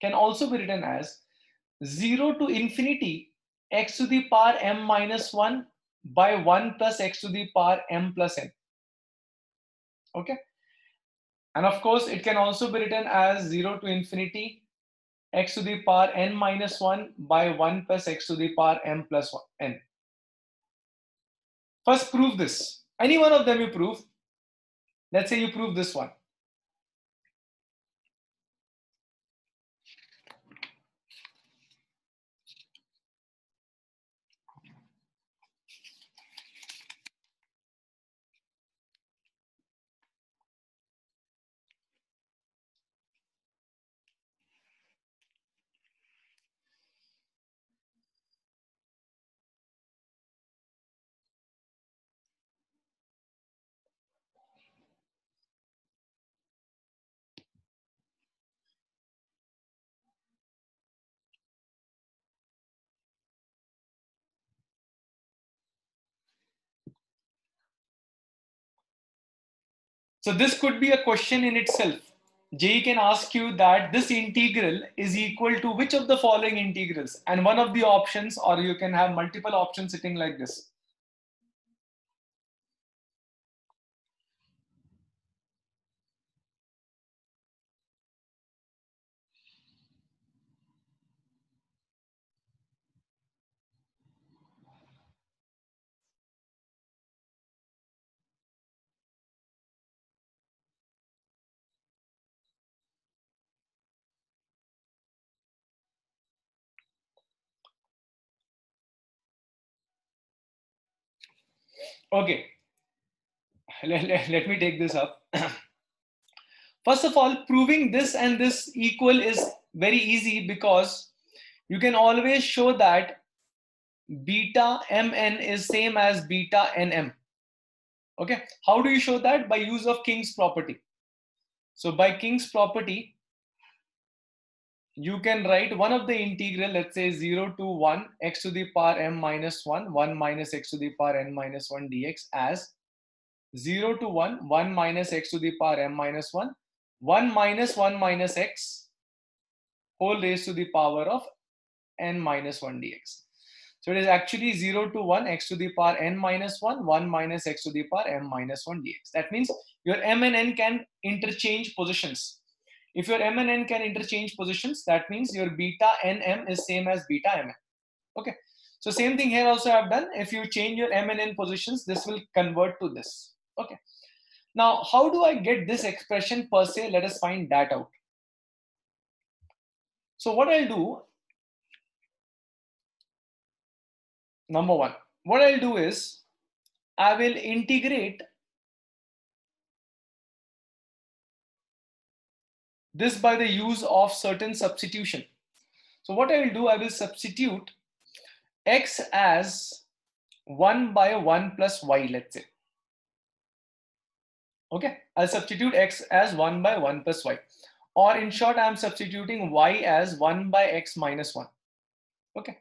can also be written as 0 to infinity x to the power m minus 1 by 1 plus x to the power m plus n. Okay? And of course it can also be written as 0 to infinity x to the power n minus 1 by 1 plus x to the power m plus 1 n. First prove this. Any one of them you prove let's say you prove this one So this could be a question in itself. JEE can ask you that this integral is equal to which of the following integrals and one of the options or you can have multiple options sitting like this. Okay, let, let, let me take this up. First of all, proving this and this equal is very easy because you can always show that beta mn is same as beta nm. Okay, how do you show that? By use of King's property. So by King's property, you can write one of the integral, let's say 0 to 1 x to the power m minus 1, 1 minus x to the power n minus 1 dx as 0 to 1, 1 minus x to the power m minus 1, 1 minus 1 minus x whole raised to the power of n minus 1 dx. So it is actually 0 to 1 x to the power n minus 1, 1 minus x to the power m minus 1 dx. That means your m and n can interchange positions. If your m and n can interchange positions, that means your beta nm is same as beta mn. Okay. So same thing here also I've done. If you change your m and n positions, this will convert to this. Okay. Now, how do I get this expression per se? Let us find that out. So what I'll do, number one, what I'll do is I will integrate this by the use of certain substitution. So what I will do, I will substitute x as 1 by 1 plus y, let's say. Okay, I'll substitute x as 1 by 1 plus y. Or in short, I'm substituting y as 1 by x minus 1. Okay,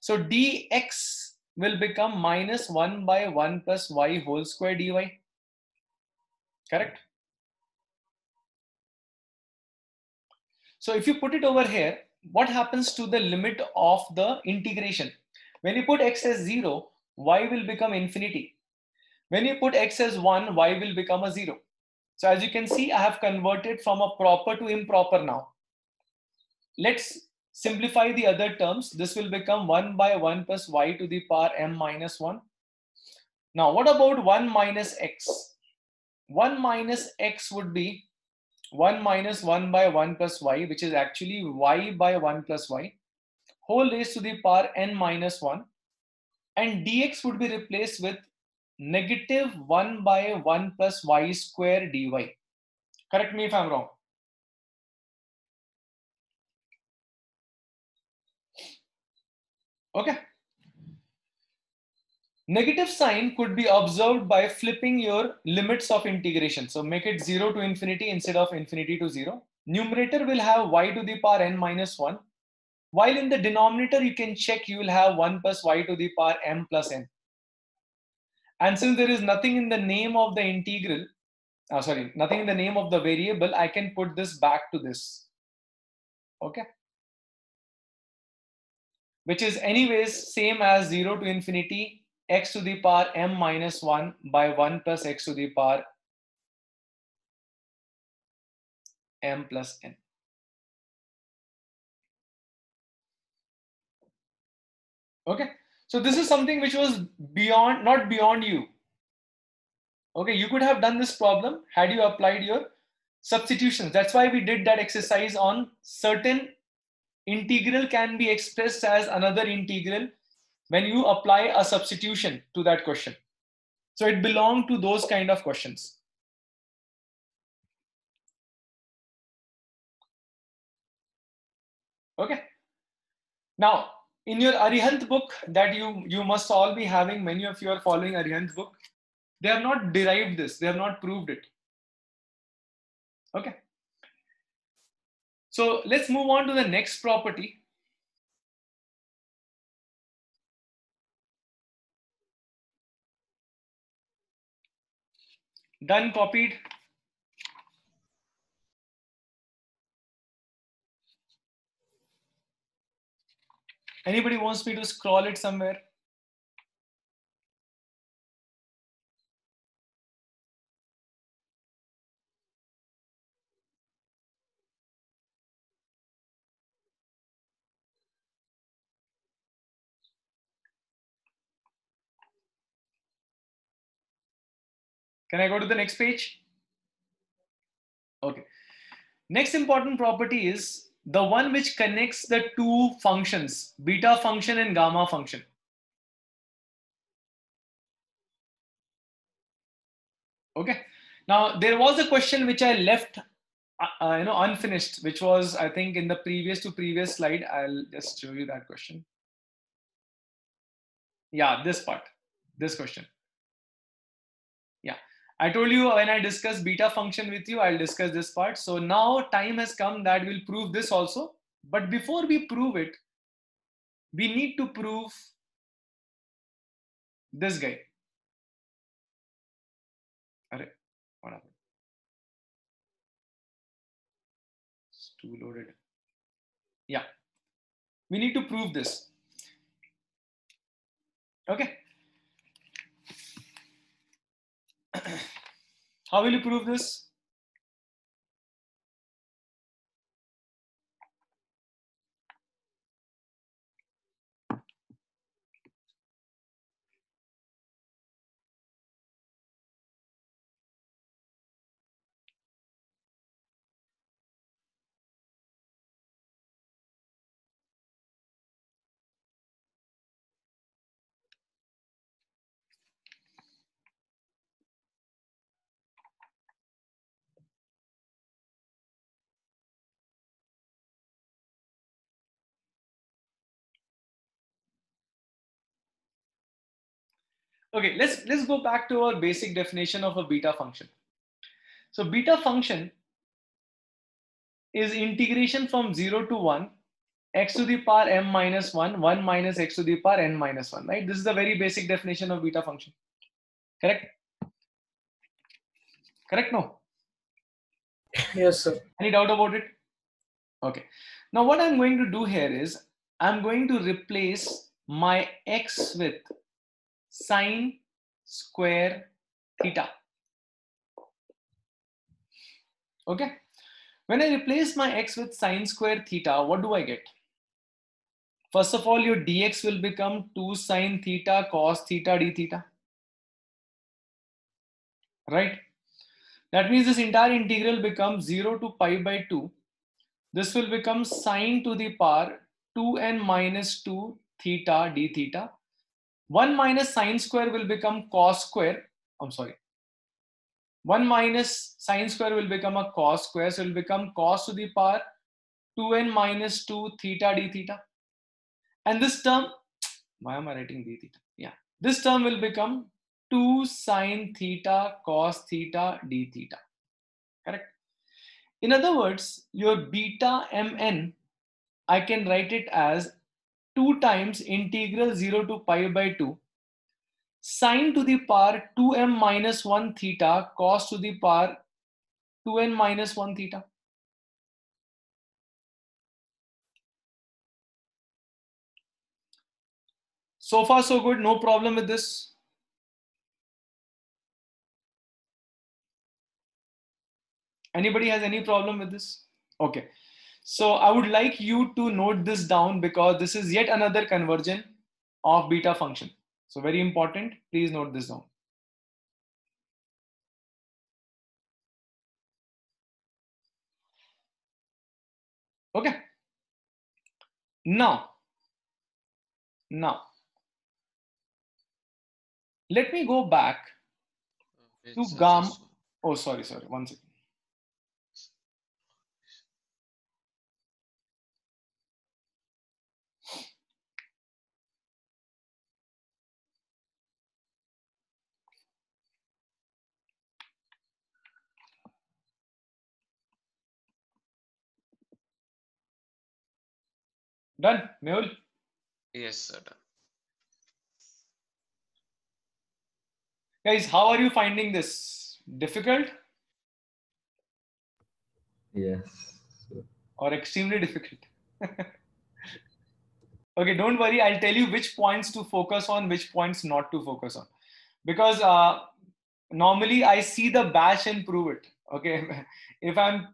so dx will become minus 1 by 1 plus y whole square dy. Correct? So if you put it over here, what happens to the limit of the integration? When you put x as 0, y will become infinity. When you put x as 1, y will become a 0. So as you can see, I have converted from a proper to improper now. Let's simplify the other terms. This will become 1 by 1 plus y to the power m minus 1. Now, what about 1 minus x? 1 minus x would be 1 minus 1 by 1 plus y, which is actually y by 1 plus y, whole raised to the power n minus 1. And dx would be replaced with negative 1 by 1 plus y square dy. Correct me if I'm wrong. Okay. Negative sign could be observed by flipping your limits of integration. So make it 0 to infinity instead of infinity to 0. Numerator will have y to the power n minus 1. While in the denominator, you can check you will have 1 plus y to the power m plus n. And since there is nothing in the name of the integral, uh, sorry, nothing in the name of the variable, I can put this back to this. Okay. Which is anyways same as 0 to infinity x to the power m minus 1 by 1 plus x to the power m plus n. Okay. So this is something which was beyond, not beyond you. Okay, you could have done this problem had you applied your substitutions. That's why we did that exercise on certain integral can be expressed as another integral when you apply a substitution to that question. So it belonged to those kind of questions. Okay. Now, in your Arihant book that you, you must all be having, many of you are following Arihant book, they have not derived this, they have not proved it. Okay. So let's move on to the next property. Done, copied. Anybody wants me to scroll it somewhere? Can I go to the next page? Okay. Next important property is the one which connects the two functions, beta function and gamma function. Okay. Now there was a question which I left, uh, uh, you know, unfinished, which was I think in the previous to previous slide. I'll just show you that question. Yeah, this part, this question. I told you when I discuss beta function with you, I'll discuss this part. So now time has come that we'll prove this also. But before we prove it, we need to prove this guy. What happened? It's too loaded. Yeah. We need to prove this. Okay. How will you prove this? Okay, let's let's go back to our basic definition of a beta function. So beta function is integration from 0 to 1 x to the power m minus 1 1 minus x to the power n minus 1 right? This is the very basic definition of beta function. Correct? Correct no? Yes, sir. any doubt about it? Okay. Now what i'm going to do here is i'm going to replace my x with sine square theta. Okay. When i replace my x with sine square theta what do i get? First of all your dx will become 2 sine theta cos theta d theta. Right? That means this entire integral becomes 0 to pi by 2 this will become sine to the power 2n minus 2 theta d theta 1 minus sine square will become cos square. I'm sorry. 1 minus sine square will become a cos square. So it will become cos to the power 2n minus 2 theta d theta. And this term why am i writing d theta? Yeah. This term will become 2 sine theta cos theta d theta. Correct? In other words your beta mn i can write it as 2 times integral 0 to pi by 2 sine to the power 2m minus 1 theta cos to the power 2n minus 1 theta. So far so good, no problem with this. Anybody has any problem with this? Okay. So I would like you to note this down because this is yet another conversion of beta function. So very important, please note this down. Okay. Now, now, let me go back to gamma. Oh, sorry, sorry, one second. Done, Mehul? Yes, sir. done. Guys, how are you finding this? Difficult Yes. So, or extremely difficult? okay, don't worry. I'll tell you which points to focus on, which points not to focus on. Because uh, normally I see the bash and prove it. Okay, if I'm,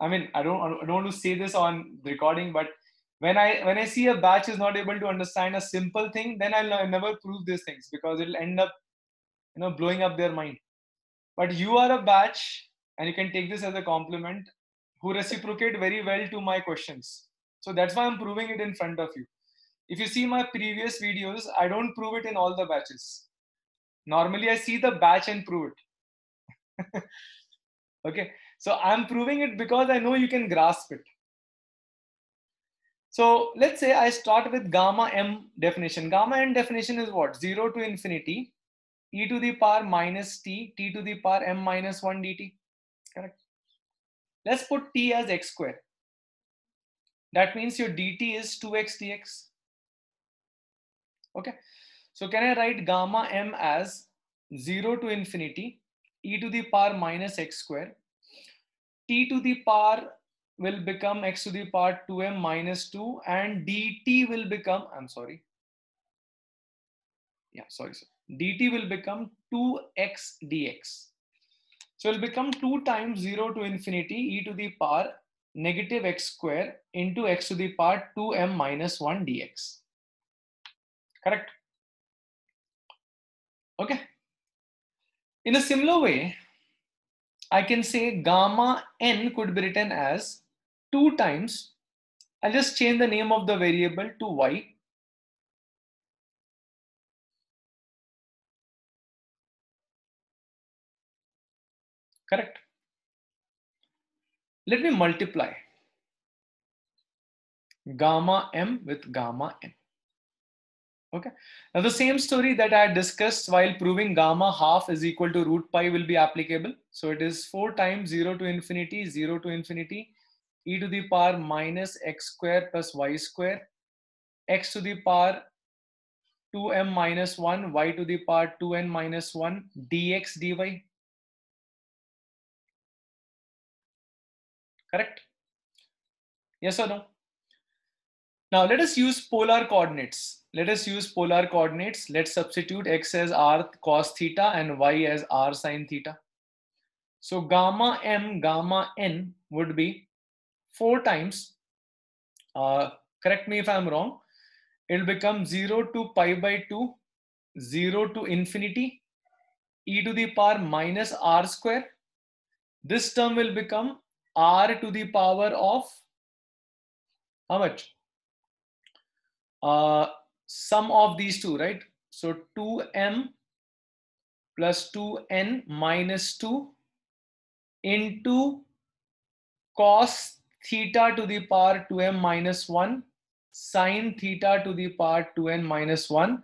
I mean, I don't, I don't want to say this on the recording, but when I when I see a batch is not able to understand a simple thing, then I'll, never prove these things because it'll end up, you know, blowing up their mind. But you are a batch, and you can take this as a compliment who reciprocate very well to my questions. So that's why I'm proving it in front of you. If you see my previous videos, I don't prove it in all the batches. Normally, I see the batch and prove it. okay, so I'm proving it because I know you can grasp it. So let's say I start with gamma m definition. Gamma m definition is what? 0 to infinity, e to the power minus t, t to the power m minus 1 dt. Correct. Let's put t as x square. That means your dt is 2x dx. Okay. So can I write gamma m as 0 to infinity e to the power minus x square t to the power will become x to the power 2m minus 2 and dt will become, I'm sorry. Yeah, sorry, sir. dt will become 2x dx. So it will become 2 times 0 to infinity e to the power negative x square into x to the power 2m minus 1 dx. Correct? Okay. In a similar way, I can say gamma n could be written as 2 times, I'll just change the name of the variable to y. Correct? Let me multiply gamma m with gamma n. Okay. Now the same story that I discussed while proving gamma half is equal to root pi will be applicable. So it is 4 times 0 to infinity, 0 to infinity, e to the power minus x square plus y square, x to the power 2m minus 1, y to the power 2n minus 1, dx dy. Correct? Yes or no? Now let us use polar coordinates. Let us use polar coordinates. Let's substitute x as r cos theta and y as r sin theta. So gamma m, gamma n would be 4 times, uh, correct me if I'm wrong, it will become 0 to pi by 2, 0 to infinity, e to the power minus r square. This term will become r to the power of how much? Uh, sum of these two, right? So 2m plus 2n minus 2 into cos theta to the power 2m minus 1 sine theta to the power 2n minus 1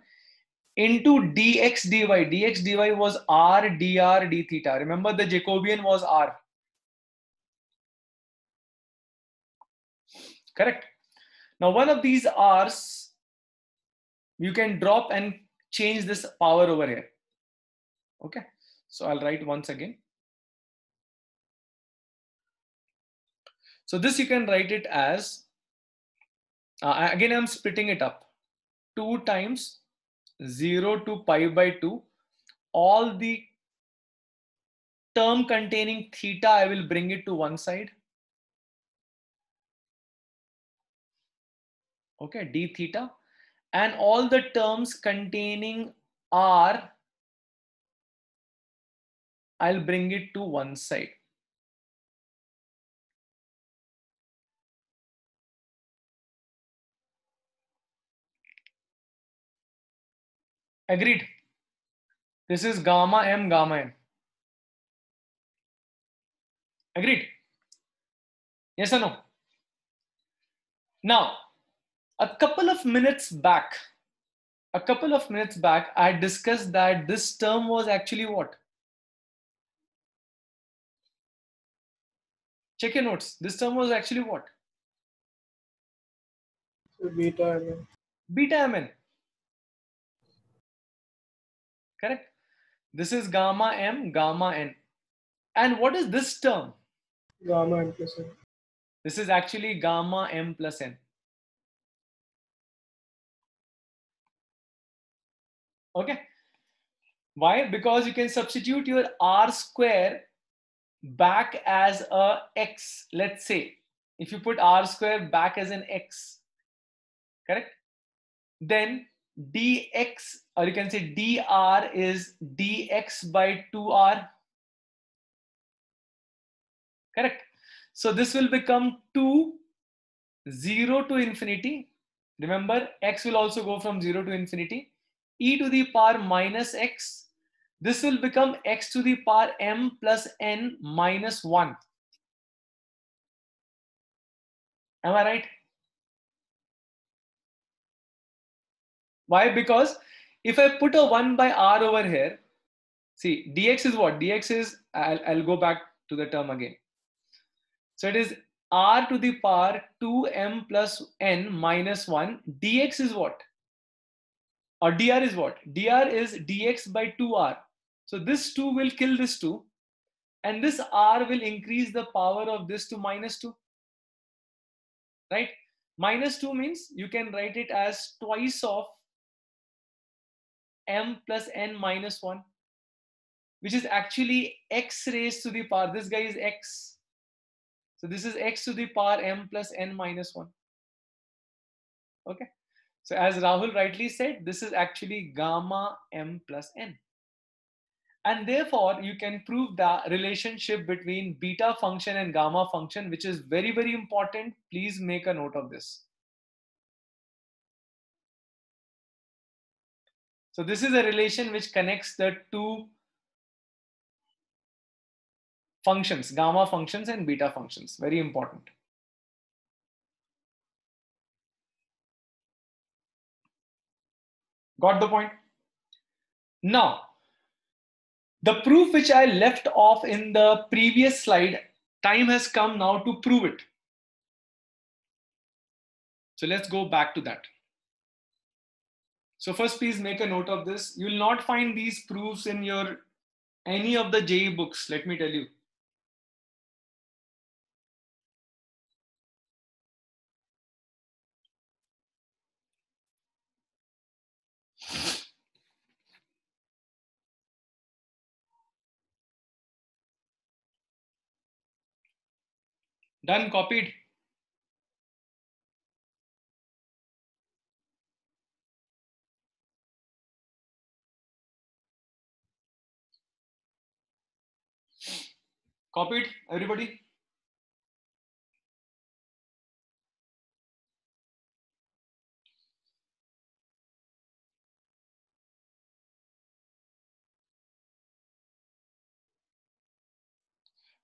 into dx dy. dx dy was r dr d theta. Remember the Jacobian was r. Correct. Now one of these r's you can drop and change this power over here. Okay. So I'll write once again. So this you can write it as, uh, again I'm splitting it up. 2 times 0 to pi by 2. All the term containing theta, I will bring it to one side. Okay, d theta. And all the terms containing r, I'll bring it to one side. Agreed. This is gamma m, gamma n. Agreed. Yes or no? Now, a couple of minutes back, a couple of minutes back, I discussed that this term was actually what? Check your notes. This term was actually what? So beta mn. Beta mn. Correct? This is gamma m, gamma n. And what is this term? Gamma n plus n. This is actually gamma m plus n. Okay. Why? Because you can substitute your r square back as a x. Let's say if you put r square back as an x, correct? Then dx or you can say dr is dx by 2r. Correct. So this will become 2, 0 to infinity. Remember, x will also go from 0 to infinity. e to the power minus x. This will become x to the power m plus n minus 1. Am I right? Why? Because if I put a 1 by r over here, see, dx is what? dx is, I'll, I'll go back to the term again. So it is r to the power 2m plus n minus 1. dx is what? Or dr is what? dr is dx by 2r. So this 2 will kill this 2. And this r will increase the power of this to minus 2. right? Minus 2 means you can write it as twice of m plus n minus 1, which is actually x raised to the power. This guy is x. So this is x to the power m plus n minus 1. Okay. So as Rahul rightly said, this is actually gamma m plus n. And therefore, you can prove the relationship between beta function and gamma function, which is very, very important. Please make a note of this. So this is a relation which connects the two functions, gamma functions and beta functions. Very important. Got the point? Now, the proof which I left off in the previous slide, time has come now to prove it. So let's go back to that. So first, please make a note of this. You will not find these proofs in your any of the JEE books, let me tell you. Done, copied. Copied, everybody?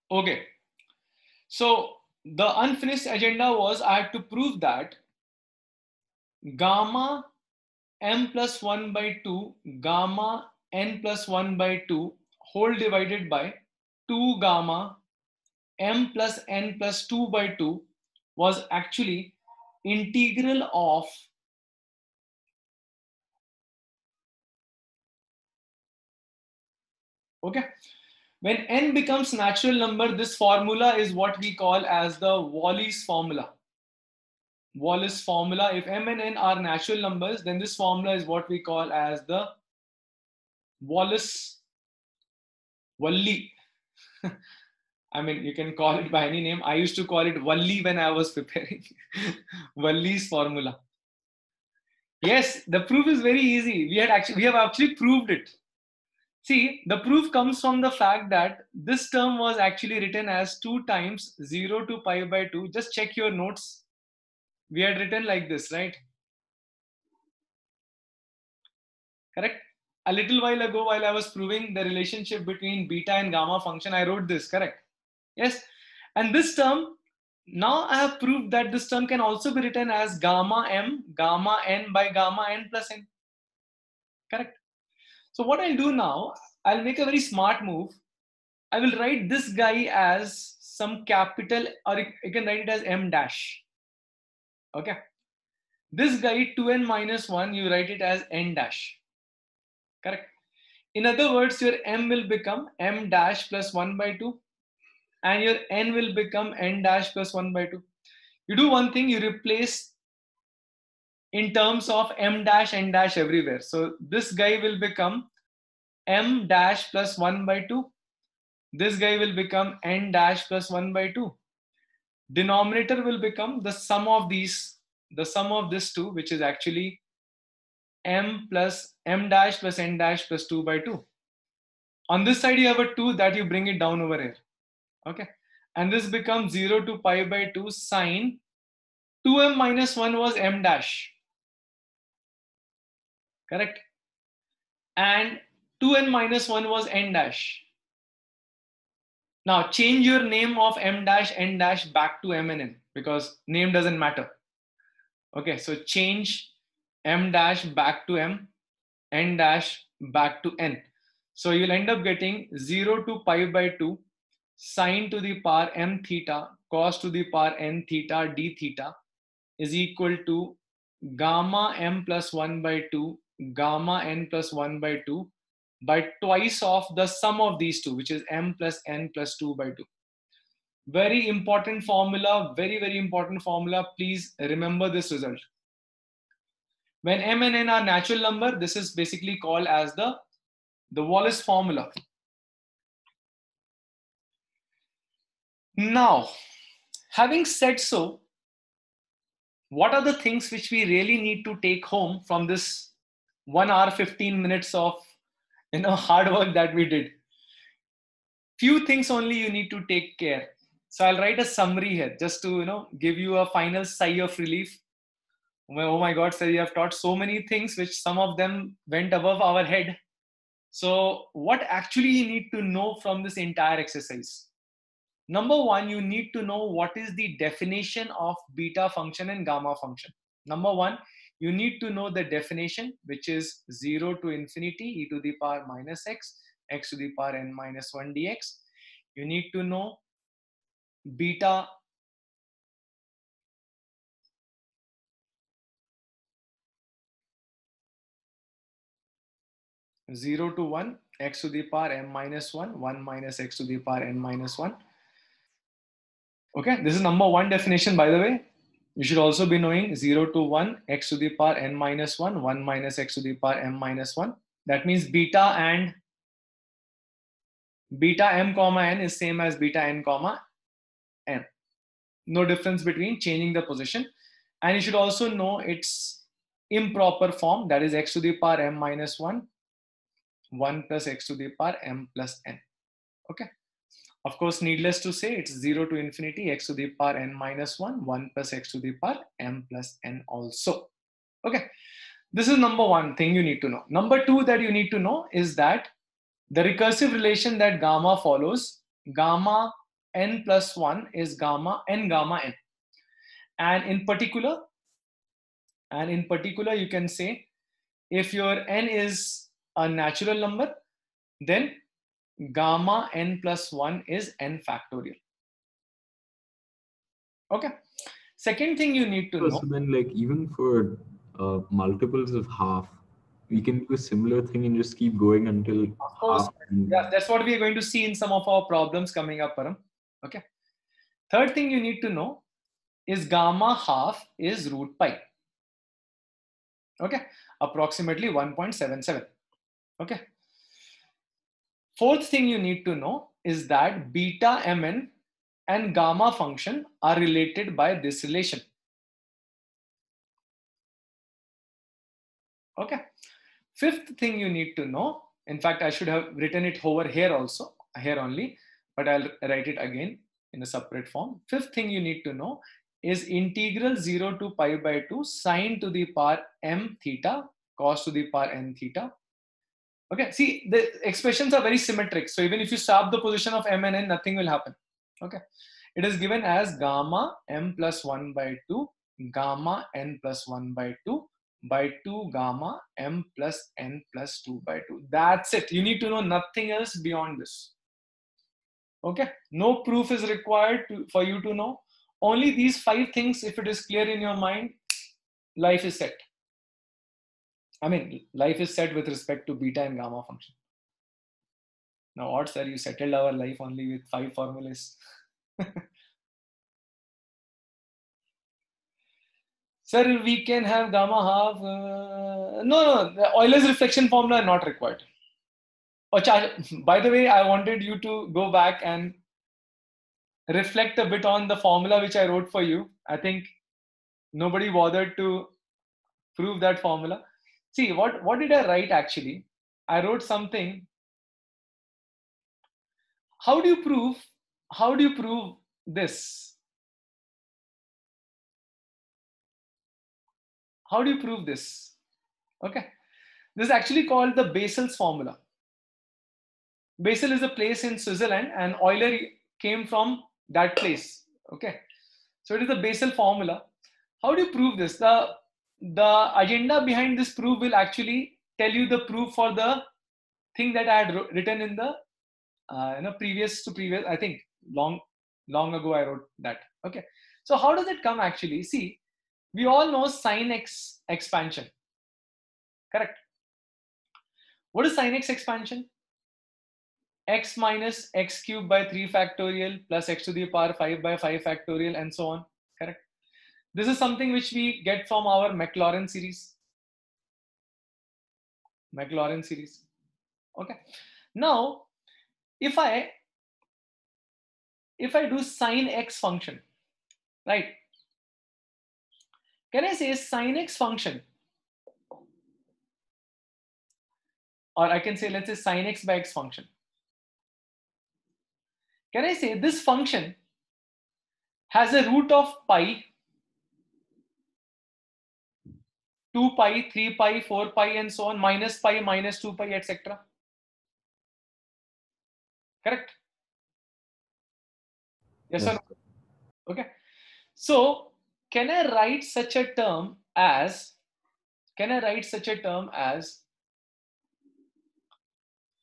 Okay. So the unfinished agenda was I had to prove that gamma m plus 1 by 2 gamma n plus 1 by 2 whole divided by 2 gamma m plus n plus 2 by 2 was actually integral of okay. When n becomes natural number this formula is what we call as the Wallis formula. Wallis formula if m and n are natural numbers then this formula is what we call as the Wallis Walli I mean, you can call it by any name. I used to call it Walli when I was preparing Walli's formula. Yes, the proof is very easy. We had actually we have actually proved it. See, the proof comes from the fact that this term was actually written as 2 times 0 to pi by 2. Just check your notes. We had written like this, right? Correct? A little while ago, while I was proving the relationship between beta and gamma function, I wrote this, correct? Yes. And this term, now I have proved that this term can also be written as gamma m, gamma n by gamma n plus n. Correct? So what I'll do now, I'll make a very smart move. I will write this guy as some capital, or you can write it as m dash. Okay. This guy 2n minus 1, you write it as n dash. Correct. In other words, your m will become m dash plus 1 by 2 and your n will become n dash plus 1 by 2. You do one thing, you replace in terms of m dash n dash everywhere. So this guy will become m dash plus 1 by 2. This guy will become n dash plus 1 by 2. Denominator will become the sum of these, the sum of this two, which is actually m plus m dash plus n dash plus 2 by 2. On this side, you have a 2 that you bring it down over here. Okay? And this becomes 0 to pi by 2 sine 2m minus 1 was m dash. Correct? And 2n minus 1 was n dash. Now change your name of m dash n dash back to m and n because name doesn't matter. Okay? So change m dash back to m n dash back to n so you'll end up getting 0 to pi by 2 sine to the power m theta cos to the power n theta d theta is equal to gamma m plus 1 by 2 gamma n plus 1 by 2 by twice of the sum of these two which is m plus n plus 2 by 2 Very important formula, very, very important formula. Please remember this result. When m and n are natural number, this is basically called as the, the Wallis formula. Now, having said so, what are the things which we really need to take home from this one hour 15 minutes of you know hard work that we did? Few things only you need to take care. So i'll write a summary here just to you know give you a final sigh of relief Oh, oh my god sir you have taught so many things which some of them went above our head. So what actually you need to know from this entire exercise? Number one you need to know what is the definition of beta function and gamma function. Number one you need to know the definition which is 0 to infinity e to the power minus x x to the power n minus 1 dx. You need to know beta Zero to one x to the power m minus one, one minus x to the power n minus one. Okay, this is number one definition, by the way. You should also be knowing 0 to 1, x to the power n minus 1, 1 minus x to the power m minus 1. That means beta and beta m comma n is same as beta n comma n. No difference between changing the position. And you should also know its improper form, that is x to the power m minus 1, 1 plus x to the power m plus n. Okay. Of course, needless to say, it's 0 to infinity x to the power n minus 1, 1 plus x to the power m plus n also. Okay, this is number one thing you need to know. Number two that you need to know is that the recursive relation that gamma follows, gamma n plus 1 is gamma n gamma n. And in particular, and in particular, you can say if your n is a natural number, then gamma n plus 1 is n factorial. Okay. Second thing you need to So know. then, like even for uh, multiples of half, we can do a similar thing and just keep going until Of course, yeah, that's what we are going to see in some of our problems coming up, Param. Okay. Third thing you need to know is gamma half is root pi. Okay, approximately 1.77. Okay. Fourth thing you need to know is that beta mn and gamma function are related by this relation. Okay. Fifth thing you need to know, in fact, I should have written it over here also, here only, but I'll write it again in a separate form. Fifth thing you need to know is integral 0 to pi by 2 sine to the power m theta cos to the power n theta. Okay, see, the expressions are very symmetric. So even if you swap the position of m and n, nothing will happen. Okay, it is given as gamma m plus 1 by 2 gamma n plus 1 by 2 by 2 gamma m plus n plus 2 by 2. That's it. You need to know nothing else beyond this. Okay, no proof is required to, for you to know. Only these five things, if it is clear in your mind, life is set. I mean, life is set with respect to beta and gamma function. Now, odds sir? You settled our life only with five formulas. Sir, we can have gamma half. Uh, no, no, the Euler's reflection formula are not required. Oh, by the way, I wanted you to go back and reflect a bit on the formula which I wrote for you. I think nobody bothered to prove that formula. See, what, what did I write actually? I wrote something. How do you prove? How do you prove this? How do you prove this? Okay. This is actually called the Basel's formula. Basel is a place in Switzerland and Euler came from that place. Okay. So it is the Basel formula. How do you prove this? The, the agenda behind this proof will actually tell you the proof for the thing that I had written in the uh, you previous to previous I think long long ago I wrote that. Okay. So how does it come actually? See, we all know sine x expansion. Correct. What is sine x expansion? x minus x cubed by 3 factorial plus x to the power 5 by 5 factorial and so on. This is something which we get from our Maclaurin series. Maclaurin series. Okay. Now, if I if I do sine x function, right? Can I say sine x function? Or I can say, let's say sine x by x function. Can I say this function has a root of pi, 2 pi, 3 pi, 4 pi, and so on, minus pi, minus 2 pi, etc. Correct? Yes or no? Okay. So can I write such a term as, can I write such a term as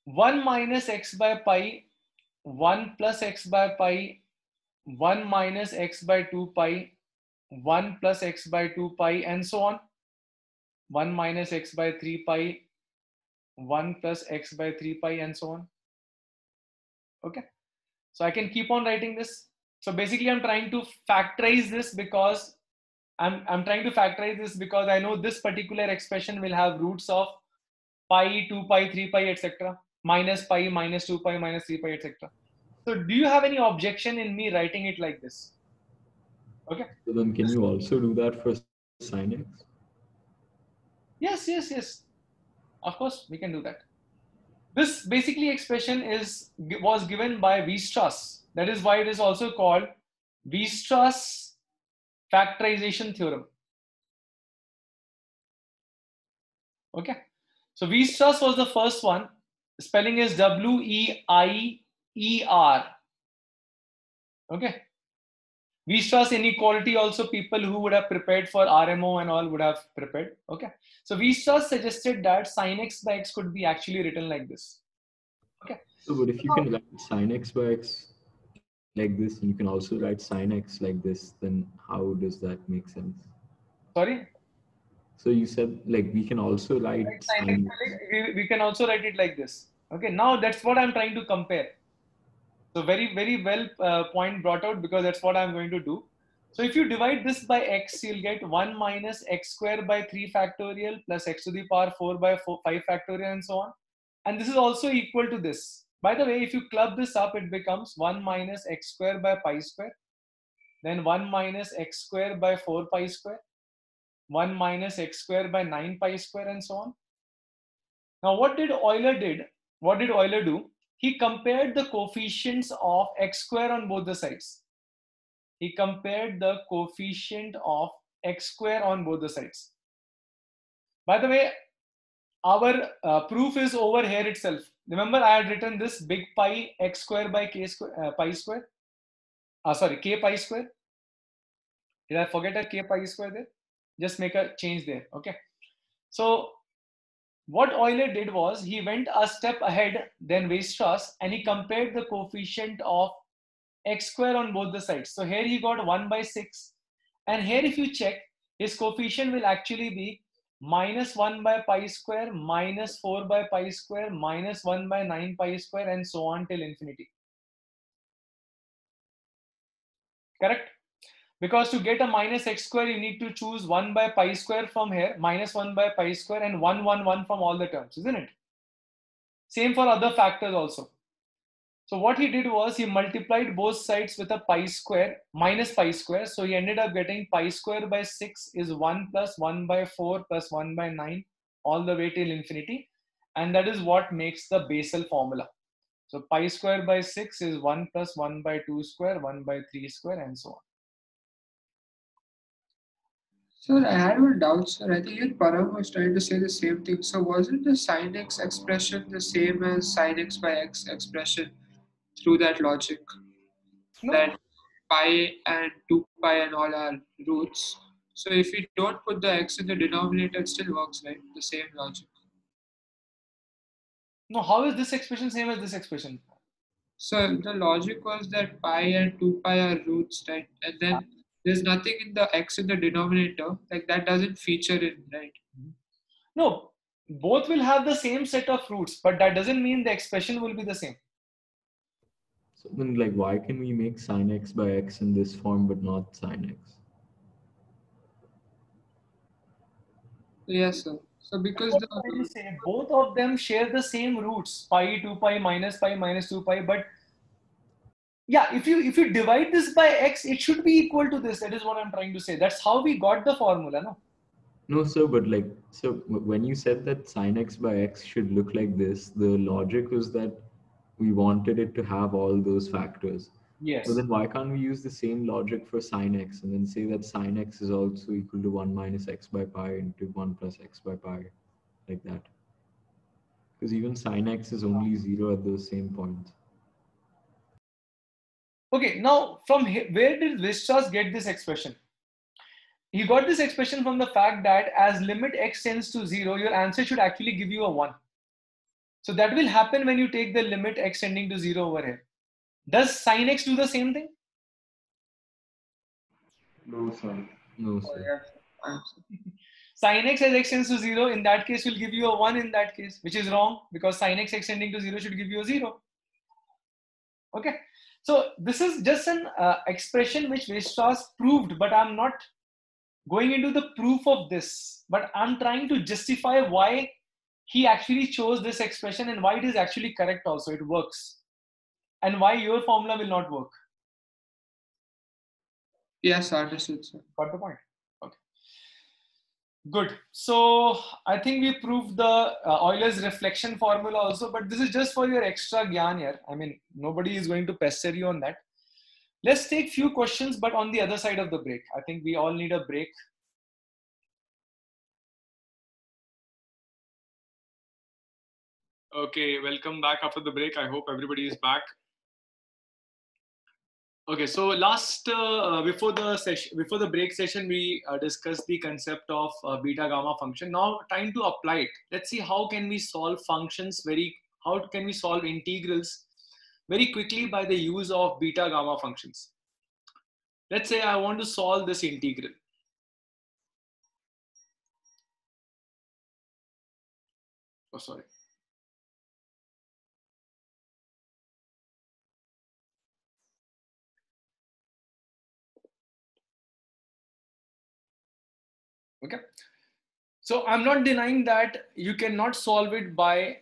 1 minus x by pi, 1 plus x by pi, 1 minus x by 2 pi, 1 plus x by 2 pi, and so on. 1 minus x by 3 pi, 1 plus x by 3 pi, and so on. Okay. So I can keep on writing this. So basically, I'm trying to factorize this because I'm, I'm trying to factorize this because I know this particular expression will have roots of pi, 2 pi, 3 pi, etc. Minus pi, minus 2 pi, minus 3 pi, etc. So do you have any objection in me writing it like this? Okay. So then can you also do that for sin x? Yes, yes, yes. Of course, we can do that. This basically expression is was given by Weierstrass. That is why it is also called Weierstrass factorization theorem. Okay. So Weierstrass was the first one. Spelling is W E I E R. Okay. Weierstrass inequality also people who would have prepared for RMO and all would have prepared. Okay. So Weierstrass suggested that sin x by x could be actually written like this. Okay. So, but if you can write sin x by x like this, and you can also write sin x like this, then how does that make sense? Sorry. So you said like we can also write sin sin. x, we, we can also write it like this. Okay. Now that's what I'm trying to compare. So very, very well uh, point brought out because that's what I'm going to do. So if you divide this by x, you'll get 1 minus x square by 3 factorial plus x to the power 4 by 4, 5 factorial and so on. And this is also equal to this. By the way, if you club this up, it becomes 1 minus x square by pi square. Then 1 minus x square by 4 pi square. 1 minus x square by 9 pi square and so on. Now what did Euler did? What did Euler do? He compared the coefficients of x square on both the sides he compared the coefficient of x square on both the sides. By the way, our uh, proof is over here itself. Remember, I had written this big pi x square by k square, uh, pi square. Uh, sorry, k pi square. Did I forget a k pi square there? Just make a change there. Okay. So, what Euler did was he went a step ahead than Weierstrass and he compared the coefficient of x square on both the sides. So here he got 1 by 6. And here if you check, his coefficient will actually be minus 1 by pi square, minus 4 by pi square, minus 1 by 9 pi square, and so on till infinity. Correct? Because to get a minus x square, you need to choose 1 by pi square from here, minus 1 by pi square, and 1, 1, 1 from all the terms, isn't it? Same for other factors also. So what he did was he multiplied both sides with a pi square minus pi square. So he ended up getting pi square by 6 is 1 plus 1 by 4 plus 1 by 9 all the way till infinity. And that is what makes the Bessel formula. So pi square by 6 is 1 plus 1 by 2 square, 1 by 3 square and so on. Sir, I had one doubt, sir. I think even Param was trying to say the same thing. So wasn't the sin x expression the same as sin x by x expression through that logic? No, That pi and 2 pi and all are roots. So if you don't put the x in the denominator, it still works, right? The same logic. no, how is this expression same as this expression? So the logic was that pi and 2 pi are roots, right? And then there's nothing in the x in the denominator, like that doesn't feature in, right? Mm-hmm. No, both will have the same set of roots, but that doesn't mean the expression will be the same. So then, like, why can we make sine x by x in this form but not sine x? Yes, sir. So because What I'm trying to the say, both of them share the same roots, pi, 2 pi, minus pi, minus 2 pi, but yeah, if you if you divide this by x, it should be equal to this. That is what I'm trying to say. That's how we got the formula, no? No, sir, but like, so when you said that sine x by x should look like this, the logic was that we wanted it to have all those factors. Yes. so then why can't we use the same logic for sine x and then say that sine x is also equal to 1 minus x by pi into 1 plus x by pi, like that? Because even sine x is only 0 at those same points. Okay, now from where did Weierstrass get this expression? He got this expression from the fact that as limit x tends to 0, your answer should actually give you a 1. So that will happen when you take the limit x tending to 0 over here. Does sine x do the same thing? No, sir. No, sir. Oh, sir. yeah. I'm sorry. Sin x as x tends to 0, in that case will give you a 1 in that case, which is wrong because sin x extending to 0 should give you a 0. Okay, so this is just an uh, expression which Weierstrass proved, but I'm not going into the proof of this, but I'm trying to justify why he actually chose this expression and why it is actually correct also, it works, and why your formula will not work. Yes, I understood, sir. Got the point? Good. So I think we proved the uh, Euler's reflection formula also, but this is just for your extra gyan here. I mean, nobody is going to pester you on that. Let's take few questions, but on the other side of the break. I think we all need a break. Okay, welcome back after the break. I hope everybody is back. Okay, so last uh, before the session, before the break session, we uh, discussed the concept of uh, beta gamma function. Now, time to apply it. Let's see how can we solve functions very. How can we solve integrals very quickly by the use of beta gamma functions? Let's say I want to solve this integral. Oh, sorry. Okay. So i'm not denying that you cannot solve it by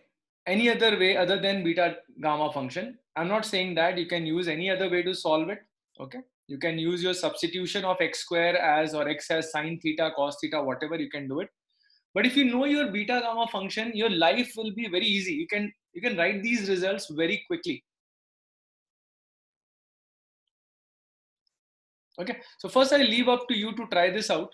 any other way other than beta gamma function. I'm not saying that you can use any other way to solve it. Okay. You can use your substitution of x square as or x as sine theta cos theta whatever you can do it. But if you know your beta gamma function your life will be very easy. You can you can write these results very quickly. Okay. So first i leave up to you to try this out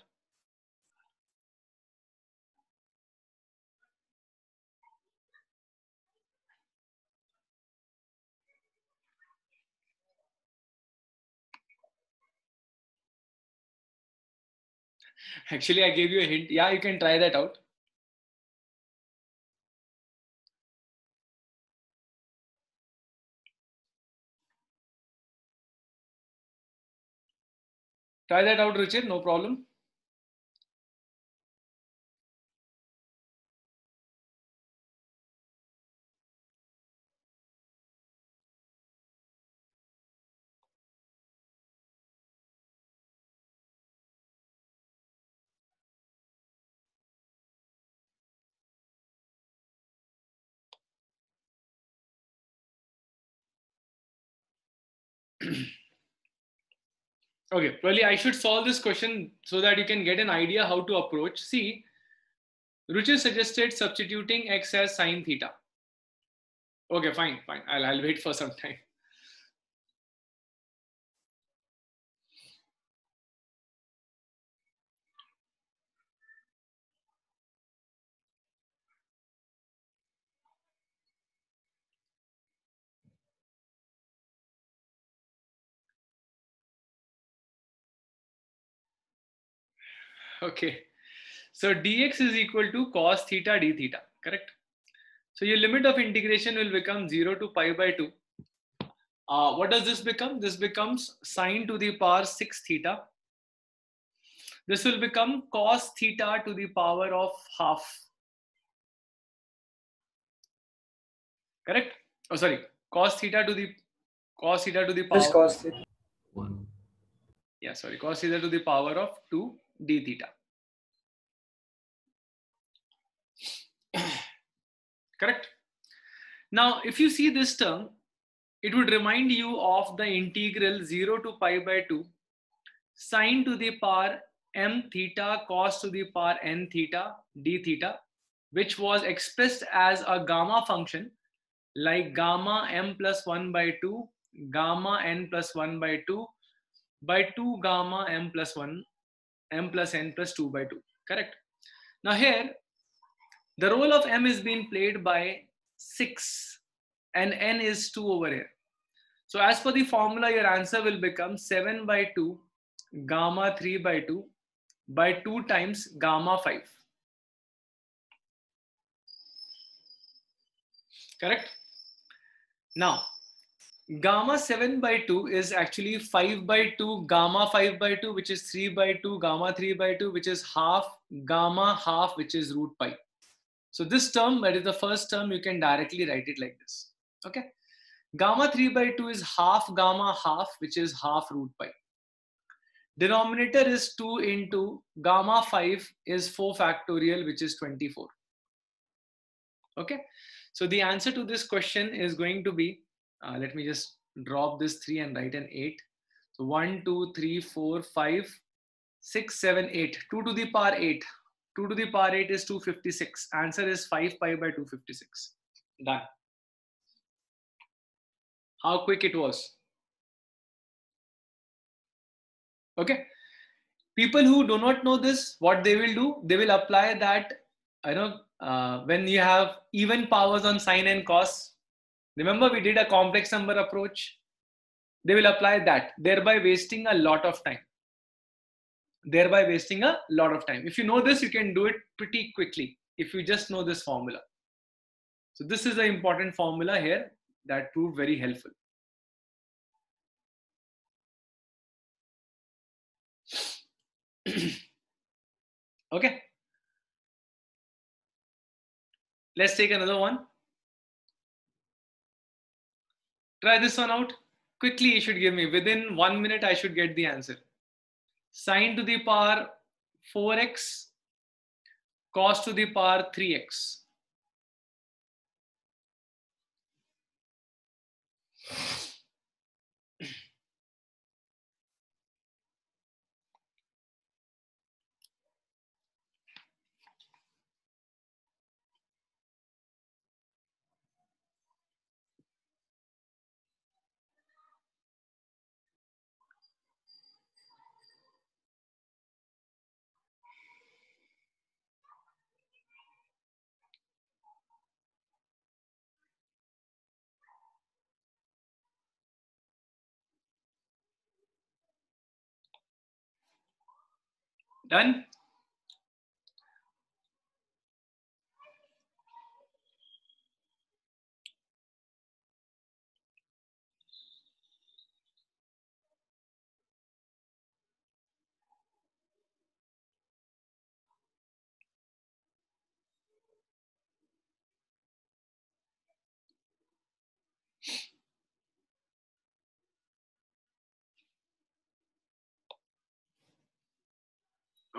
Actually, I gave you a hint. Yeah, you can try that out. Try that out, Ruchir. No problem. Okay, probably I should solve this question so that you can get an idea how to approach. See, Ruchir suggested substituting x as sine theta. Okay, fine, fine. I'll, I'll wait for some time. Okay. So dx is equal to cos theta d theta, correct? So your limit of integration will become 0 to pi by 2. Uh, what does this become? This becomes sine to the power 6 theta. This will become cos theta to the power of half. Correct? Oh, sorry. Cos theta to the cos theta to the power Just cos theta. One. yeah sorry cos theta to the power of 2 d theta. Correct? Now if you see this term it would remind you of the integral 0 to pi by 2 sine to the power m theta cos to the power n theta d theta which was expressed as a gamma function like gamma m plus 1 by 2 gamma n plus 1 by 2 by 2 gamma m plus 1 m plus n plus 2 by 2 correct? Now here the role of m is being played by 6 and n is 2 over here. So as per the formula your answer will become 7 by 2 gamma 3 by 2 by 2 times gamma 5 correct? Now gamma 7 by 2 is actually 5 by 2 gamma 5 by 2 which is 3 by 2 gamma 3 by 2 which is half gamma half which is root pi. So this term that is the first term you can directly write it like this okay? Gamma 3 by 2 is half gamma half which is half root pi. Denominator is 2 into gamma 5 is 4 factorial which is 24 okay? So the answer to this question is going to be uh, let me just drop this 3 and write an 8 so 1 2 3 4 5 6 7 8 2 to the power 8 2 to the power 8 is 256 answer is 5 pi by 256 done. How quick it was. Okay. People who do not know this what they will do? They will apply that i know uh, when you have even powers on sine and cos remember we did a complex number approach? They will apply that thereby wasting a lot of time. Thereby wasting a lot of time. If you know this you can do it pretty quickly if you just know this formula. So this is the important formula here that proved very helpful. Okay. Let's take another one try this one out. Quickly you should give me. Within one minute i should get the answer. Sine to the power 4x cos to the power 3x done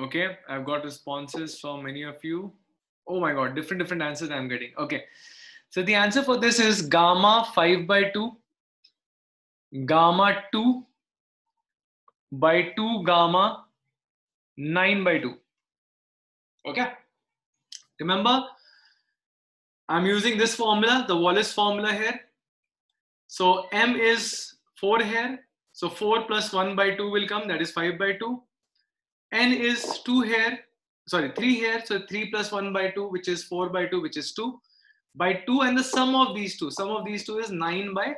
okay i've got responses from many of you. Oh my god different different answers i'm getting. Okay. So the answer for this is gamma 5 by 2 gamma 2 by 2 gamma 9 by 2 okay. Remember i'm using this formula the Wallis formula here. So m is 4 here. So 4 plus 1 by 2 will come that is 5 by 2 n is 2 here sorry 3 here so 3 plus 1 by 2 which is 4 by 2 which is 2 by 2 and the sum of these two. Sum of these two is 9 by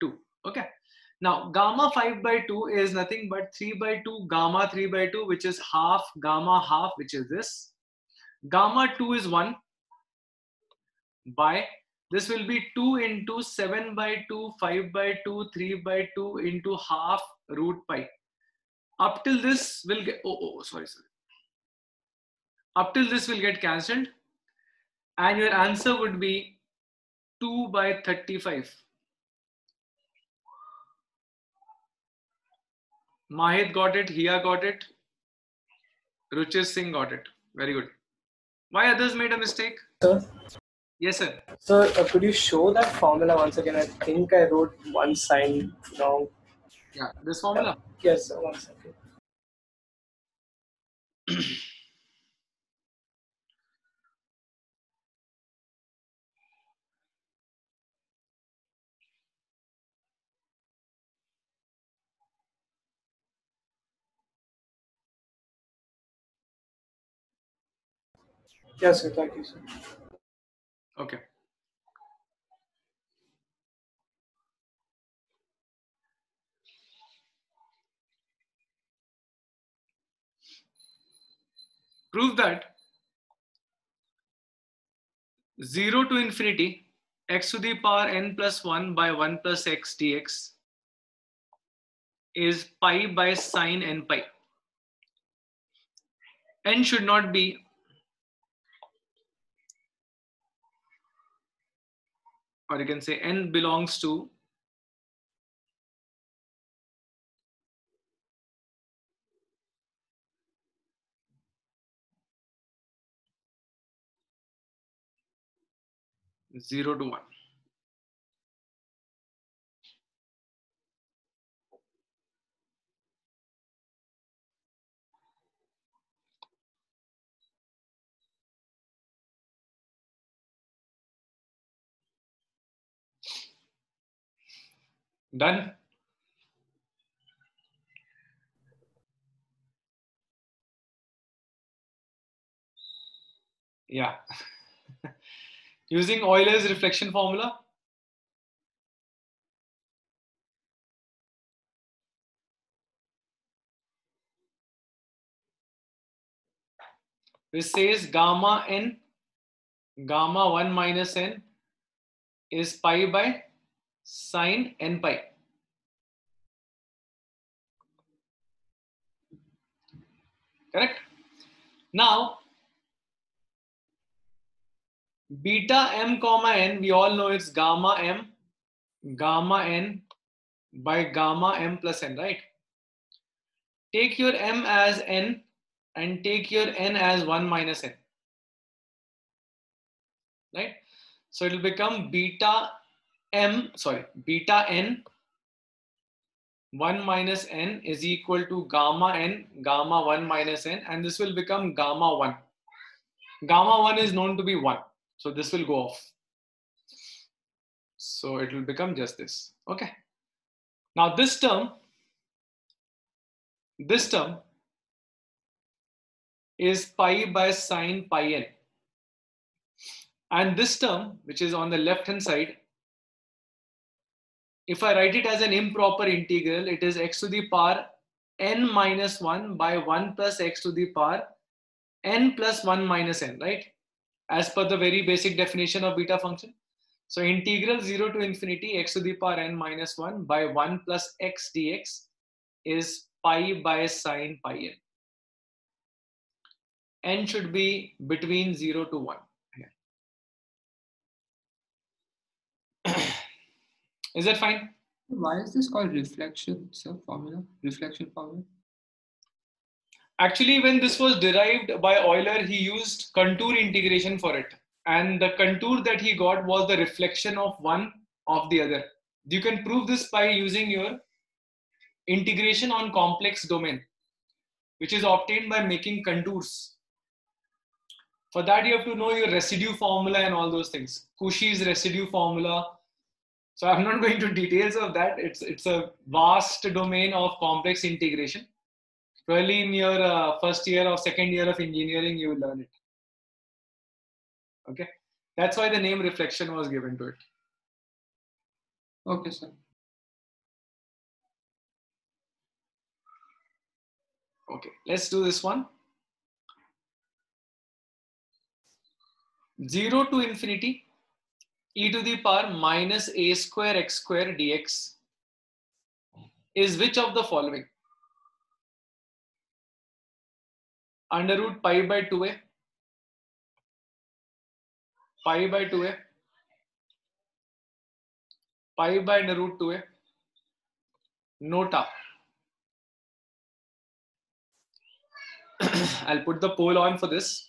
2 okay. Now gamma 5 by 2 is nothing but 3 by 2 gamma 3 by 2 which is half gamma half which is this. Gamma 2 is 1 by this will be 2 into 7 by 2 5 by 2 3 by 2 into half root pi up till this will get oh, oh sorry sorry up till this will get cancelled and your answer would be 2 by 35 Mahit got it. Hia got it. Ruchir Singh got it. Very good. Why others made a mistake? Sir, Yes, sir. sir, uh, could you show that formula once again? I think I wrote one sign wrong. Yeah, this formula. Yes, sir, one second. Yes, sir, thank you, sir. Okay. Prove that 0 to infinity x to the power n plus 1 by 1 plus x dx is pi by sine n pi. n should not be or you can say n belongs to zero to one. Done. Yeah. Using Euler's reflection formula. Which says gamma n, gamma 1 minus n is pi by sine n pi. Correct? Now, beta m comma n, we all know it's gamma m, gamma n by gamma m plus n, right? Take your m as n and take your n as 1 minus n. Right? So it will become beta m, sorry, beta n 1 minus n is equal to gamma n, gamma 1 minus n, and this will become gamma 1. Gamma 1 is known to be 1. So this will go off. So it will become just this. Okay. Now this term, this term is pi by sine pi n. And this term, which is on the left hand side, if I write it as an improper integral, it is x to the power n minus 1 by 1 plus x to the power n plus 1 minus n, right? As per the very basic definition of beta function. So integral 0 to infinity x to the power n minus 1 by 1 plus x dx is pi by sine pi n. n should be between 0 to 1. Is that fine? Why is this called reflection, sir? Formula? Reflection formula? Actually, when this was derived by Euler, he used contour integration for it. And the contour that he got was the reflection of one of the other. You can prove this by using your integration on complex domain, which is obtained by making contours. For that, you have to know your residue formula and all those things. Cauchy's residue formula. So I'm not going to details of that. It's it's a vast domain of complex integration. Probably in your uh, first year or second year of engineering, you will learn it. Okay, that's why the name reflection was given to it. Okay, sir. Okay, let's do this one. 0 to infinity e to the power minus a square x square dx is which of the following? under root pi by 2a pi by 2a pi by under root 2a nota. I'll put the pole on for this.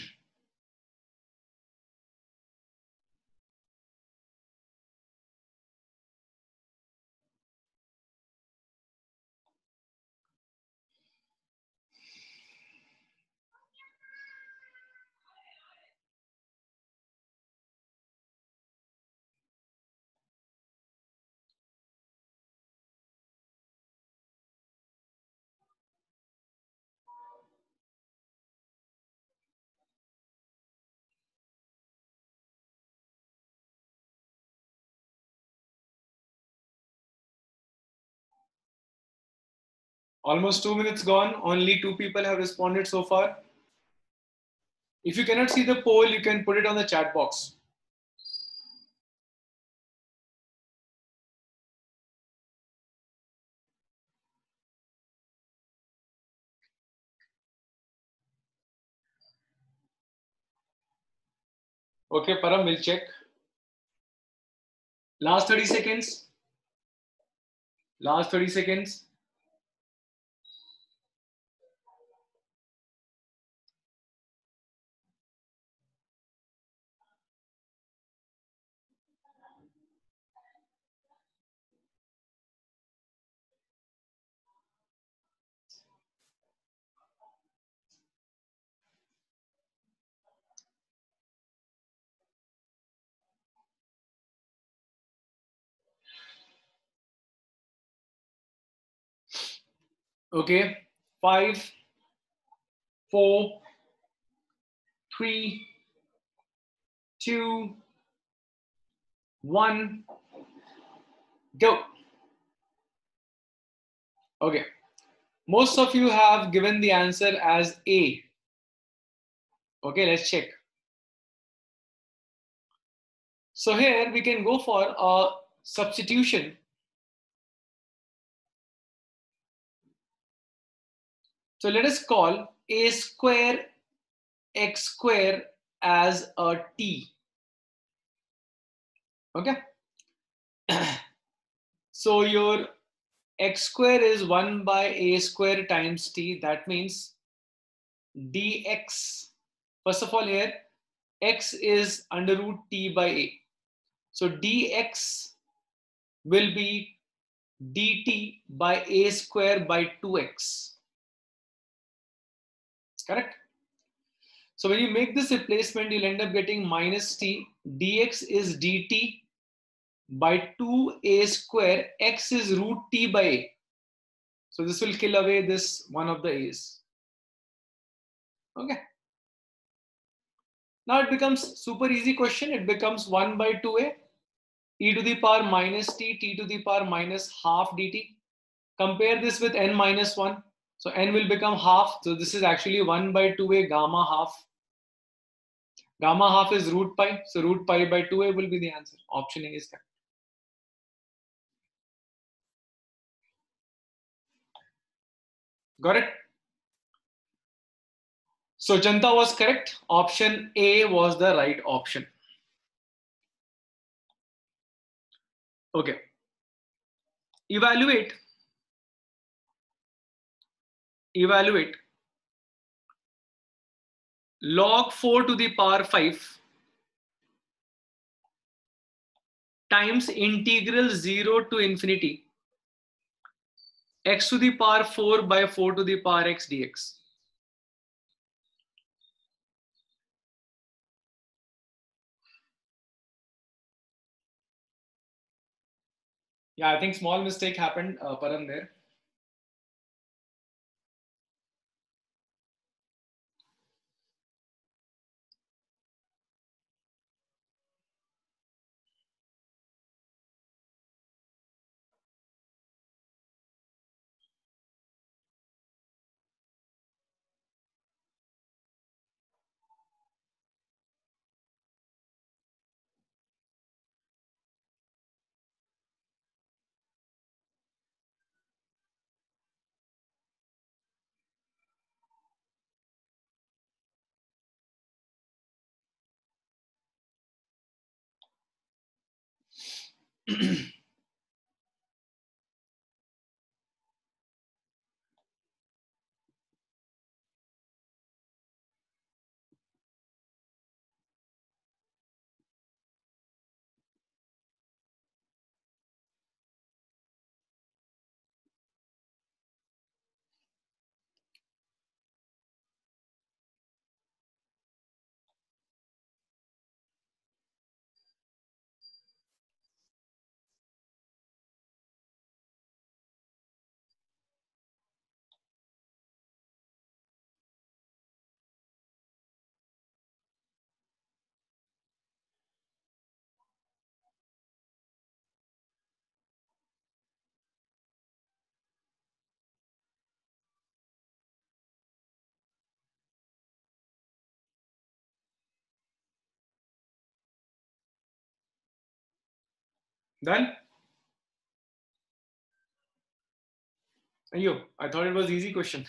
Almost two minutes gone. Only two people have responded so far. If you cannot see the poll, you can put it on the chat box. Okay, Param, we'll check. Last 30 seconds. Last 30 seconds. Okay, five, four, three, two, one, go. Okay, most of you have given the answer as A. Okay, let's check. So here we can go for a substitution So let us call a square x square as a t. Okay. so your x square is 1 by a square times t. That means dx. First of all, here x is under root t by a. So dx will be dt by a square by 2x correct? So when you make this replacement, you'll end up getting minus t, dx is dt by 2a square, x is root t by a. So this will kill away this one of the a's. Okay. Now it becomes super easy question. It becomes 1 by 2a e to the power minus t, t to the power minus half dt. Compare this with n minus 1. So n will become half. So this is actually 1 by 2a gamma half. Gamma half is root pi. So root pi by 2a will be the answer. Option A is correct. Got it? So Janta was correct. Option A was the right option. Okay. Evaluate evaluate log 4 to the power 5 times integral 0 to infinity x to the power 4 by 4 to the power x dx. Yeah, I think small mistake happened, uh, Param there. mm Done? Ayo, I thought it was easy question.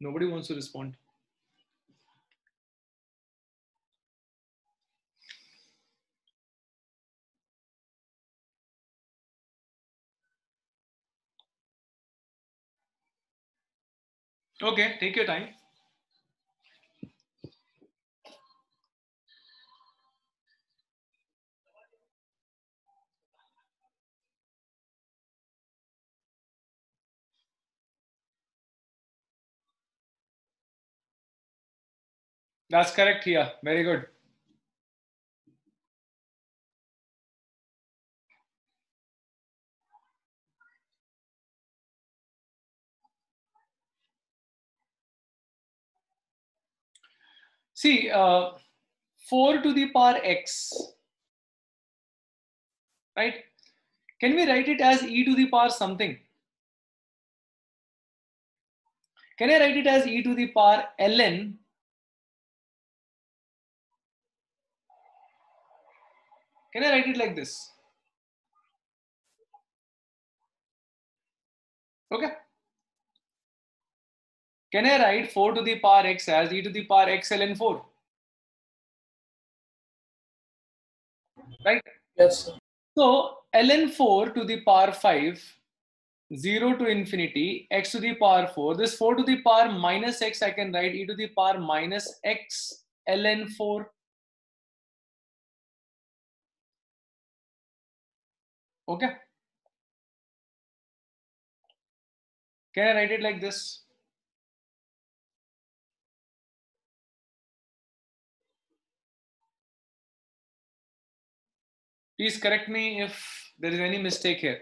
Nobody wants to respond. Okay, take your time. That's correct here. Very good. See, uh, 4 to the power x, right? Can we write it as e to the power something? Can I write it as e to the power ln Can I write it like this? Okay. Can I write 4 to the power x as e to the power x ln 4? Right? Yes, sir. So ln 4 to the power 5, 0 to infinity, x to the power 4. This 4 to the power minus x, I can write e to the power minus x ln 4. Okay. Can I write it like this? Please correct me if there is any mistake here.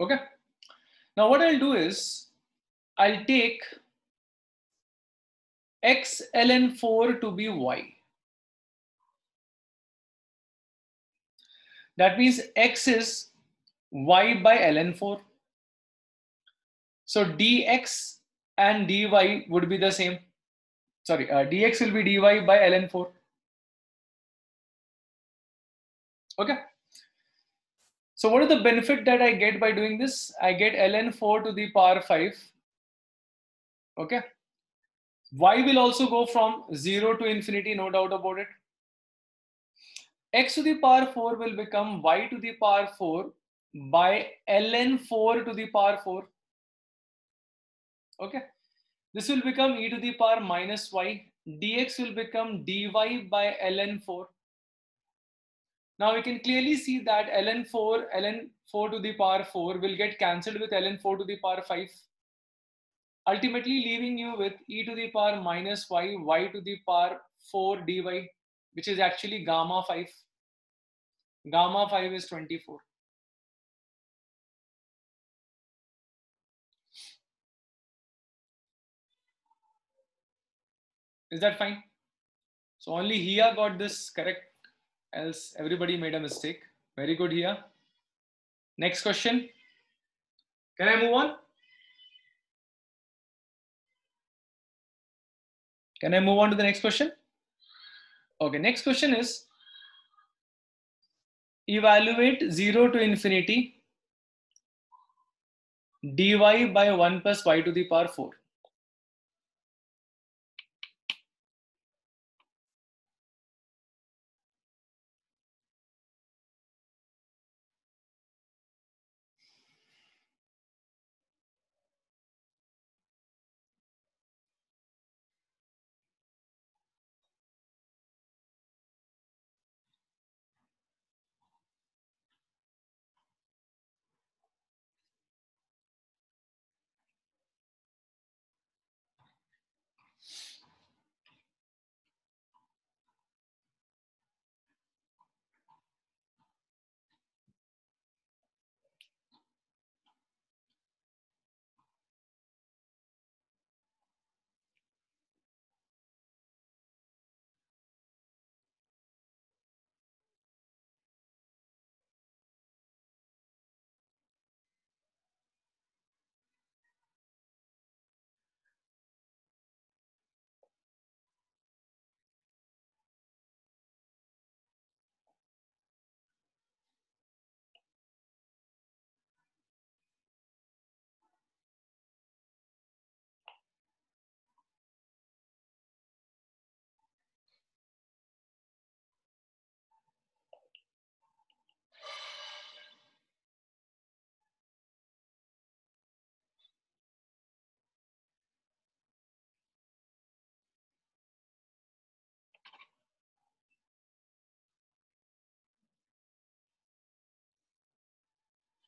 Okay. Now what I'll do is I'll take x ln 4 to be y. That means x is y by ln 4. So dx and dy would be the same. Sorry, uh, dx will be dy by ln 4. Okay. So what is the benefit that I get by doing this? I get ln 4 to the power 5. Okay. y will also go from 0 to infinity, no doubt about it. x to the power 4 will become y to the power 4 by ln 4 to the power 4. Okay. This will become e to the power minus y. dx will become dy by ln 4. Now we can clearly see that ln 4, ln 4 to the power 4 will get cancelled with ln 4 to the power 5. Ultimately leaving you with e to the power minus y, y to the power 4 dy, which is actually gamma 5. Gamma 5 is 24. Is that fine? So only Hia got this correct, else everybody made a mistake. Very good Hia. Next question. Can I move on? Can I move on to the next question? Okay, next question is evaluate 0 to infinity dy by 1 plus y to the power 4.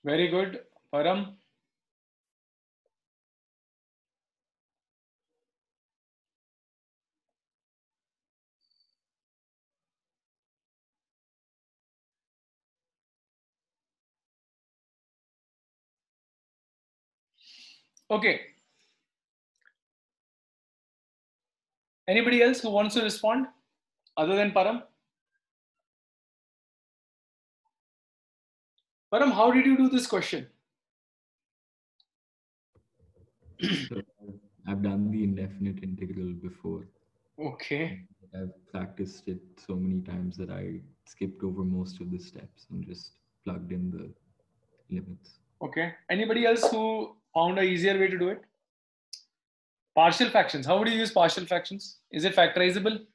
Very good, Param. Okay. Anybody else who wants to respond other than Param? Param, how did you do this question? I've done the indefinite integral before. Okay. I've practiced it so many times that I skipped over most of the steps and just plugged in the limits. Okay. Anybody else who found a easier way to do it? Partial fractions. How would you use partial fractions? Is it factorizable?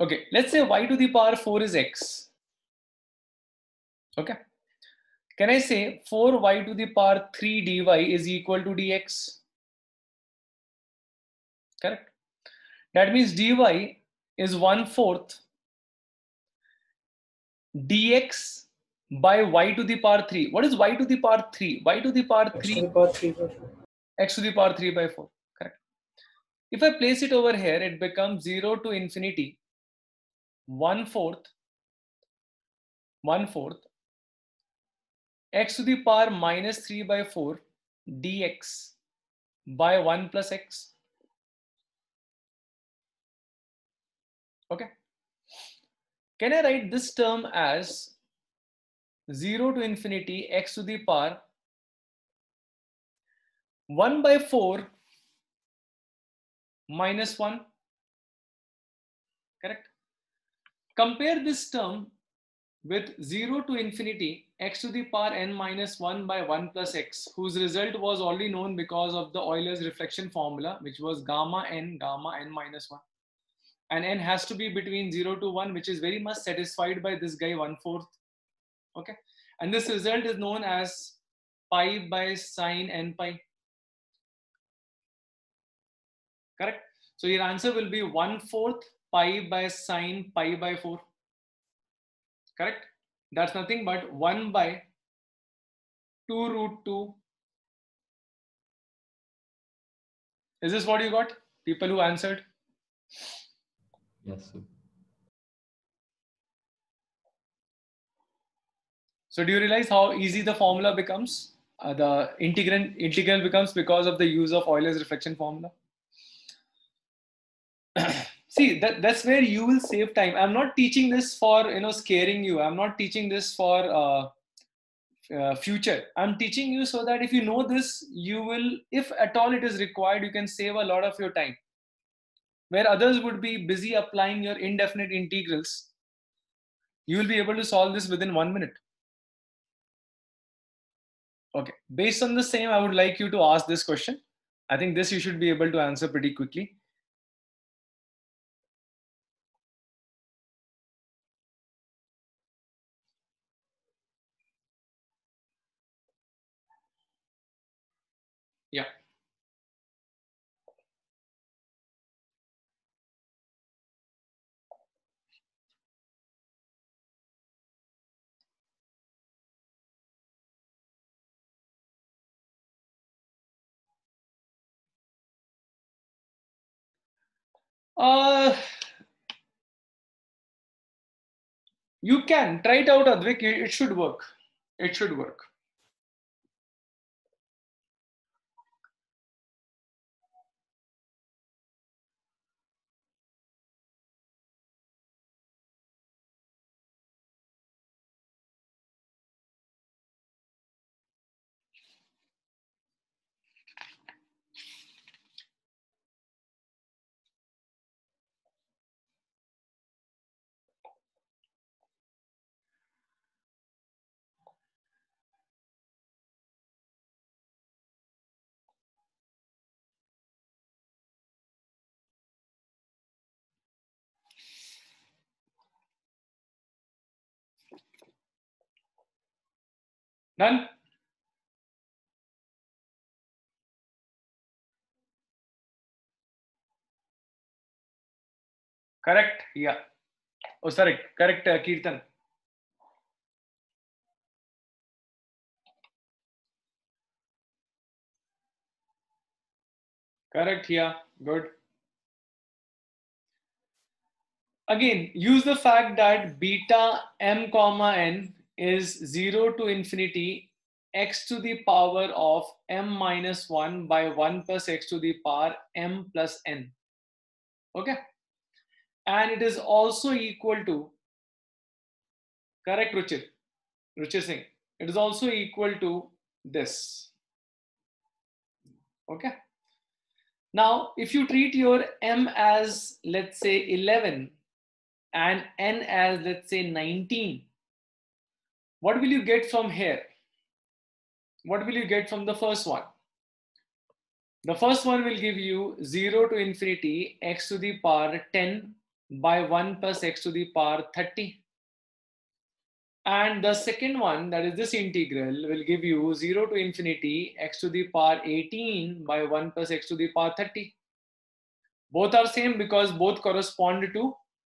Okay, let's say y to the power 4 is x. Okay. Can I say 4y to the power 3 dy is equal to dx? Correct. That means dy is 1 fourth dx by y to the power 3. What is y to the power 3? y to the power X to 3 the power 3 by 4. x to the power 3 by 4 correct if i place it over here it becomes 0 to infinity 1 fourth 1 fourth x to the power minus 3 by 4 dx by 1 plus x. Okay. Can i write this term as 0 to infinity x to the power 1 by 4 minus 1 correct compare this term with 0 to infinity x to the power n minus 1 by 1 plus x, whose result was already known because of the Euler's reflection formula, which was gamma n, gamma n minus 1. And n has to be between 0 to 1, which is very much satisfied by this guy 1 fourth. Okay. And this result is known as pi by sine n pi. Correct? So your answer will be 1 fourth pi by sine pi by 4 correct? That's nothing but 1 by 2 root 2 is this what you got? People who answered? Yes, sir. so do you realize how easy the formula becomes? Uh, the integral integral becomes because of the use of Euler's reflection formula see that that's where you will save time. I'm not teaching this for you know scaring you. I'm not teaching this for uh, uh, future. I'm teaching you so that if you know this you will if at all it is required you can save a lot of your time. Where others would be busy applying your indefinite integrals you will be able to solve this within one minute. Okay. Based on the same i would like you to ask this question. I think this you should be able to answer pretty quickly Uh, you can try it out, Advik. It should work. It should work. Done? Correct? Yeah. Oh, sorry. Correct, uh, Kirtan. Correct, yeah. Good. Again, use the fact that beta m comma n is 0 to infinity x to the power of m minus 1 by 1 plus x to the power m plus n. Okay? And it is also equal to, correct Ruchir? Ruchir Singh. It is also equal to this. Okay? Now, if you treat your m as, let's say, 11 and n as, let's say, 19, what will you get from here? What will you get from the first one? The first one will give you 0 to infinity x to the power 10 by 1 plus x to the power 30. And the second one, that is this integral, will give you 0 to infinity x to the power 18 by 1 plus x to the power 30. Both are same because both correspond to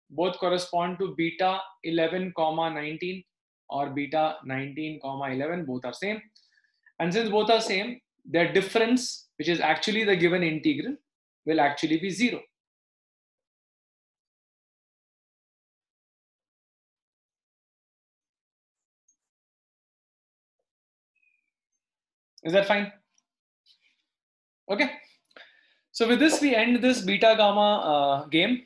both correspond to beta 11 comma 19 or beta 19 comma 11 both are same. And since both are same their difference which is actually the given integral will actually be zero. Is that fine? Okay. So with this we end this beta gamma uh, game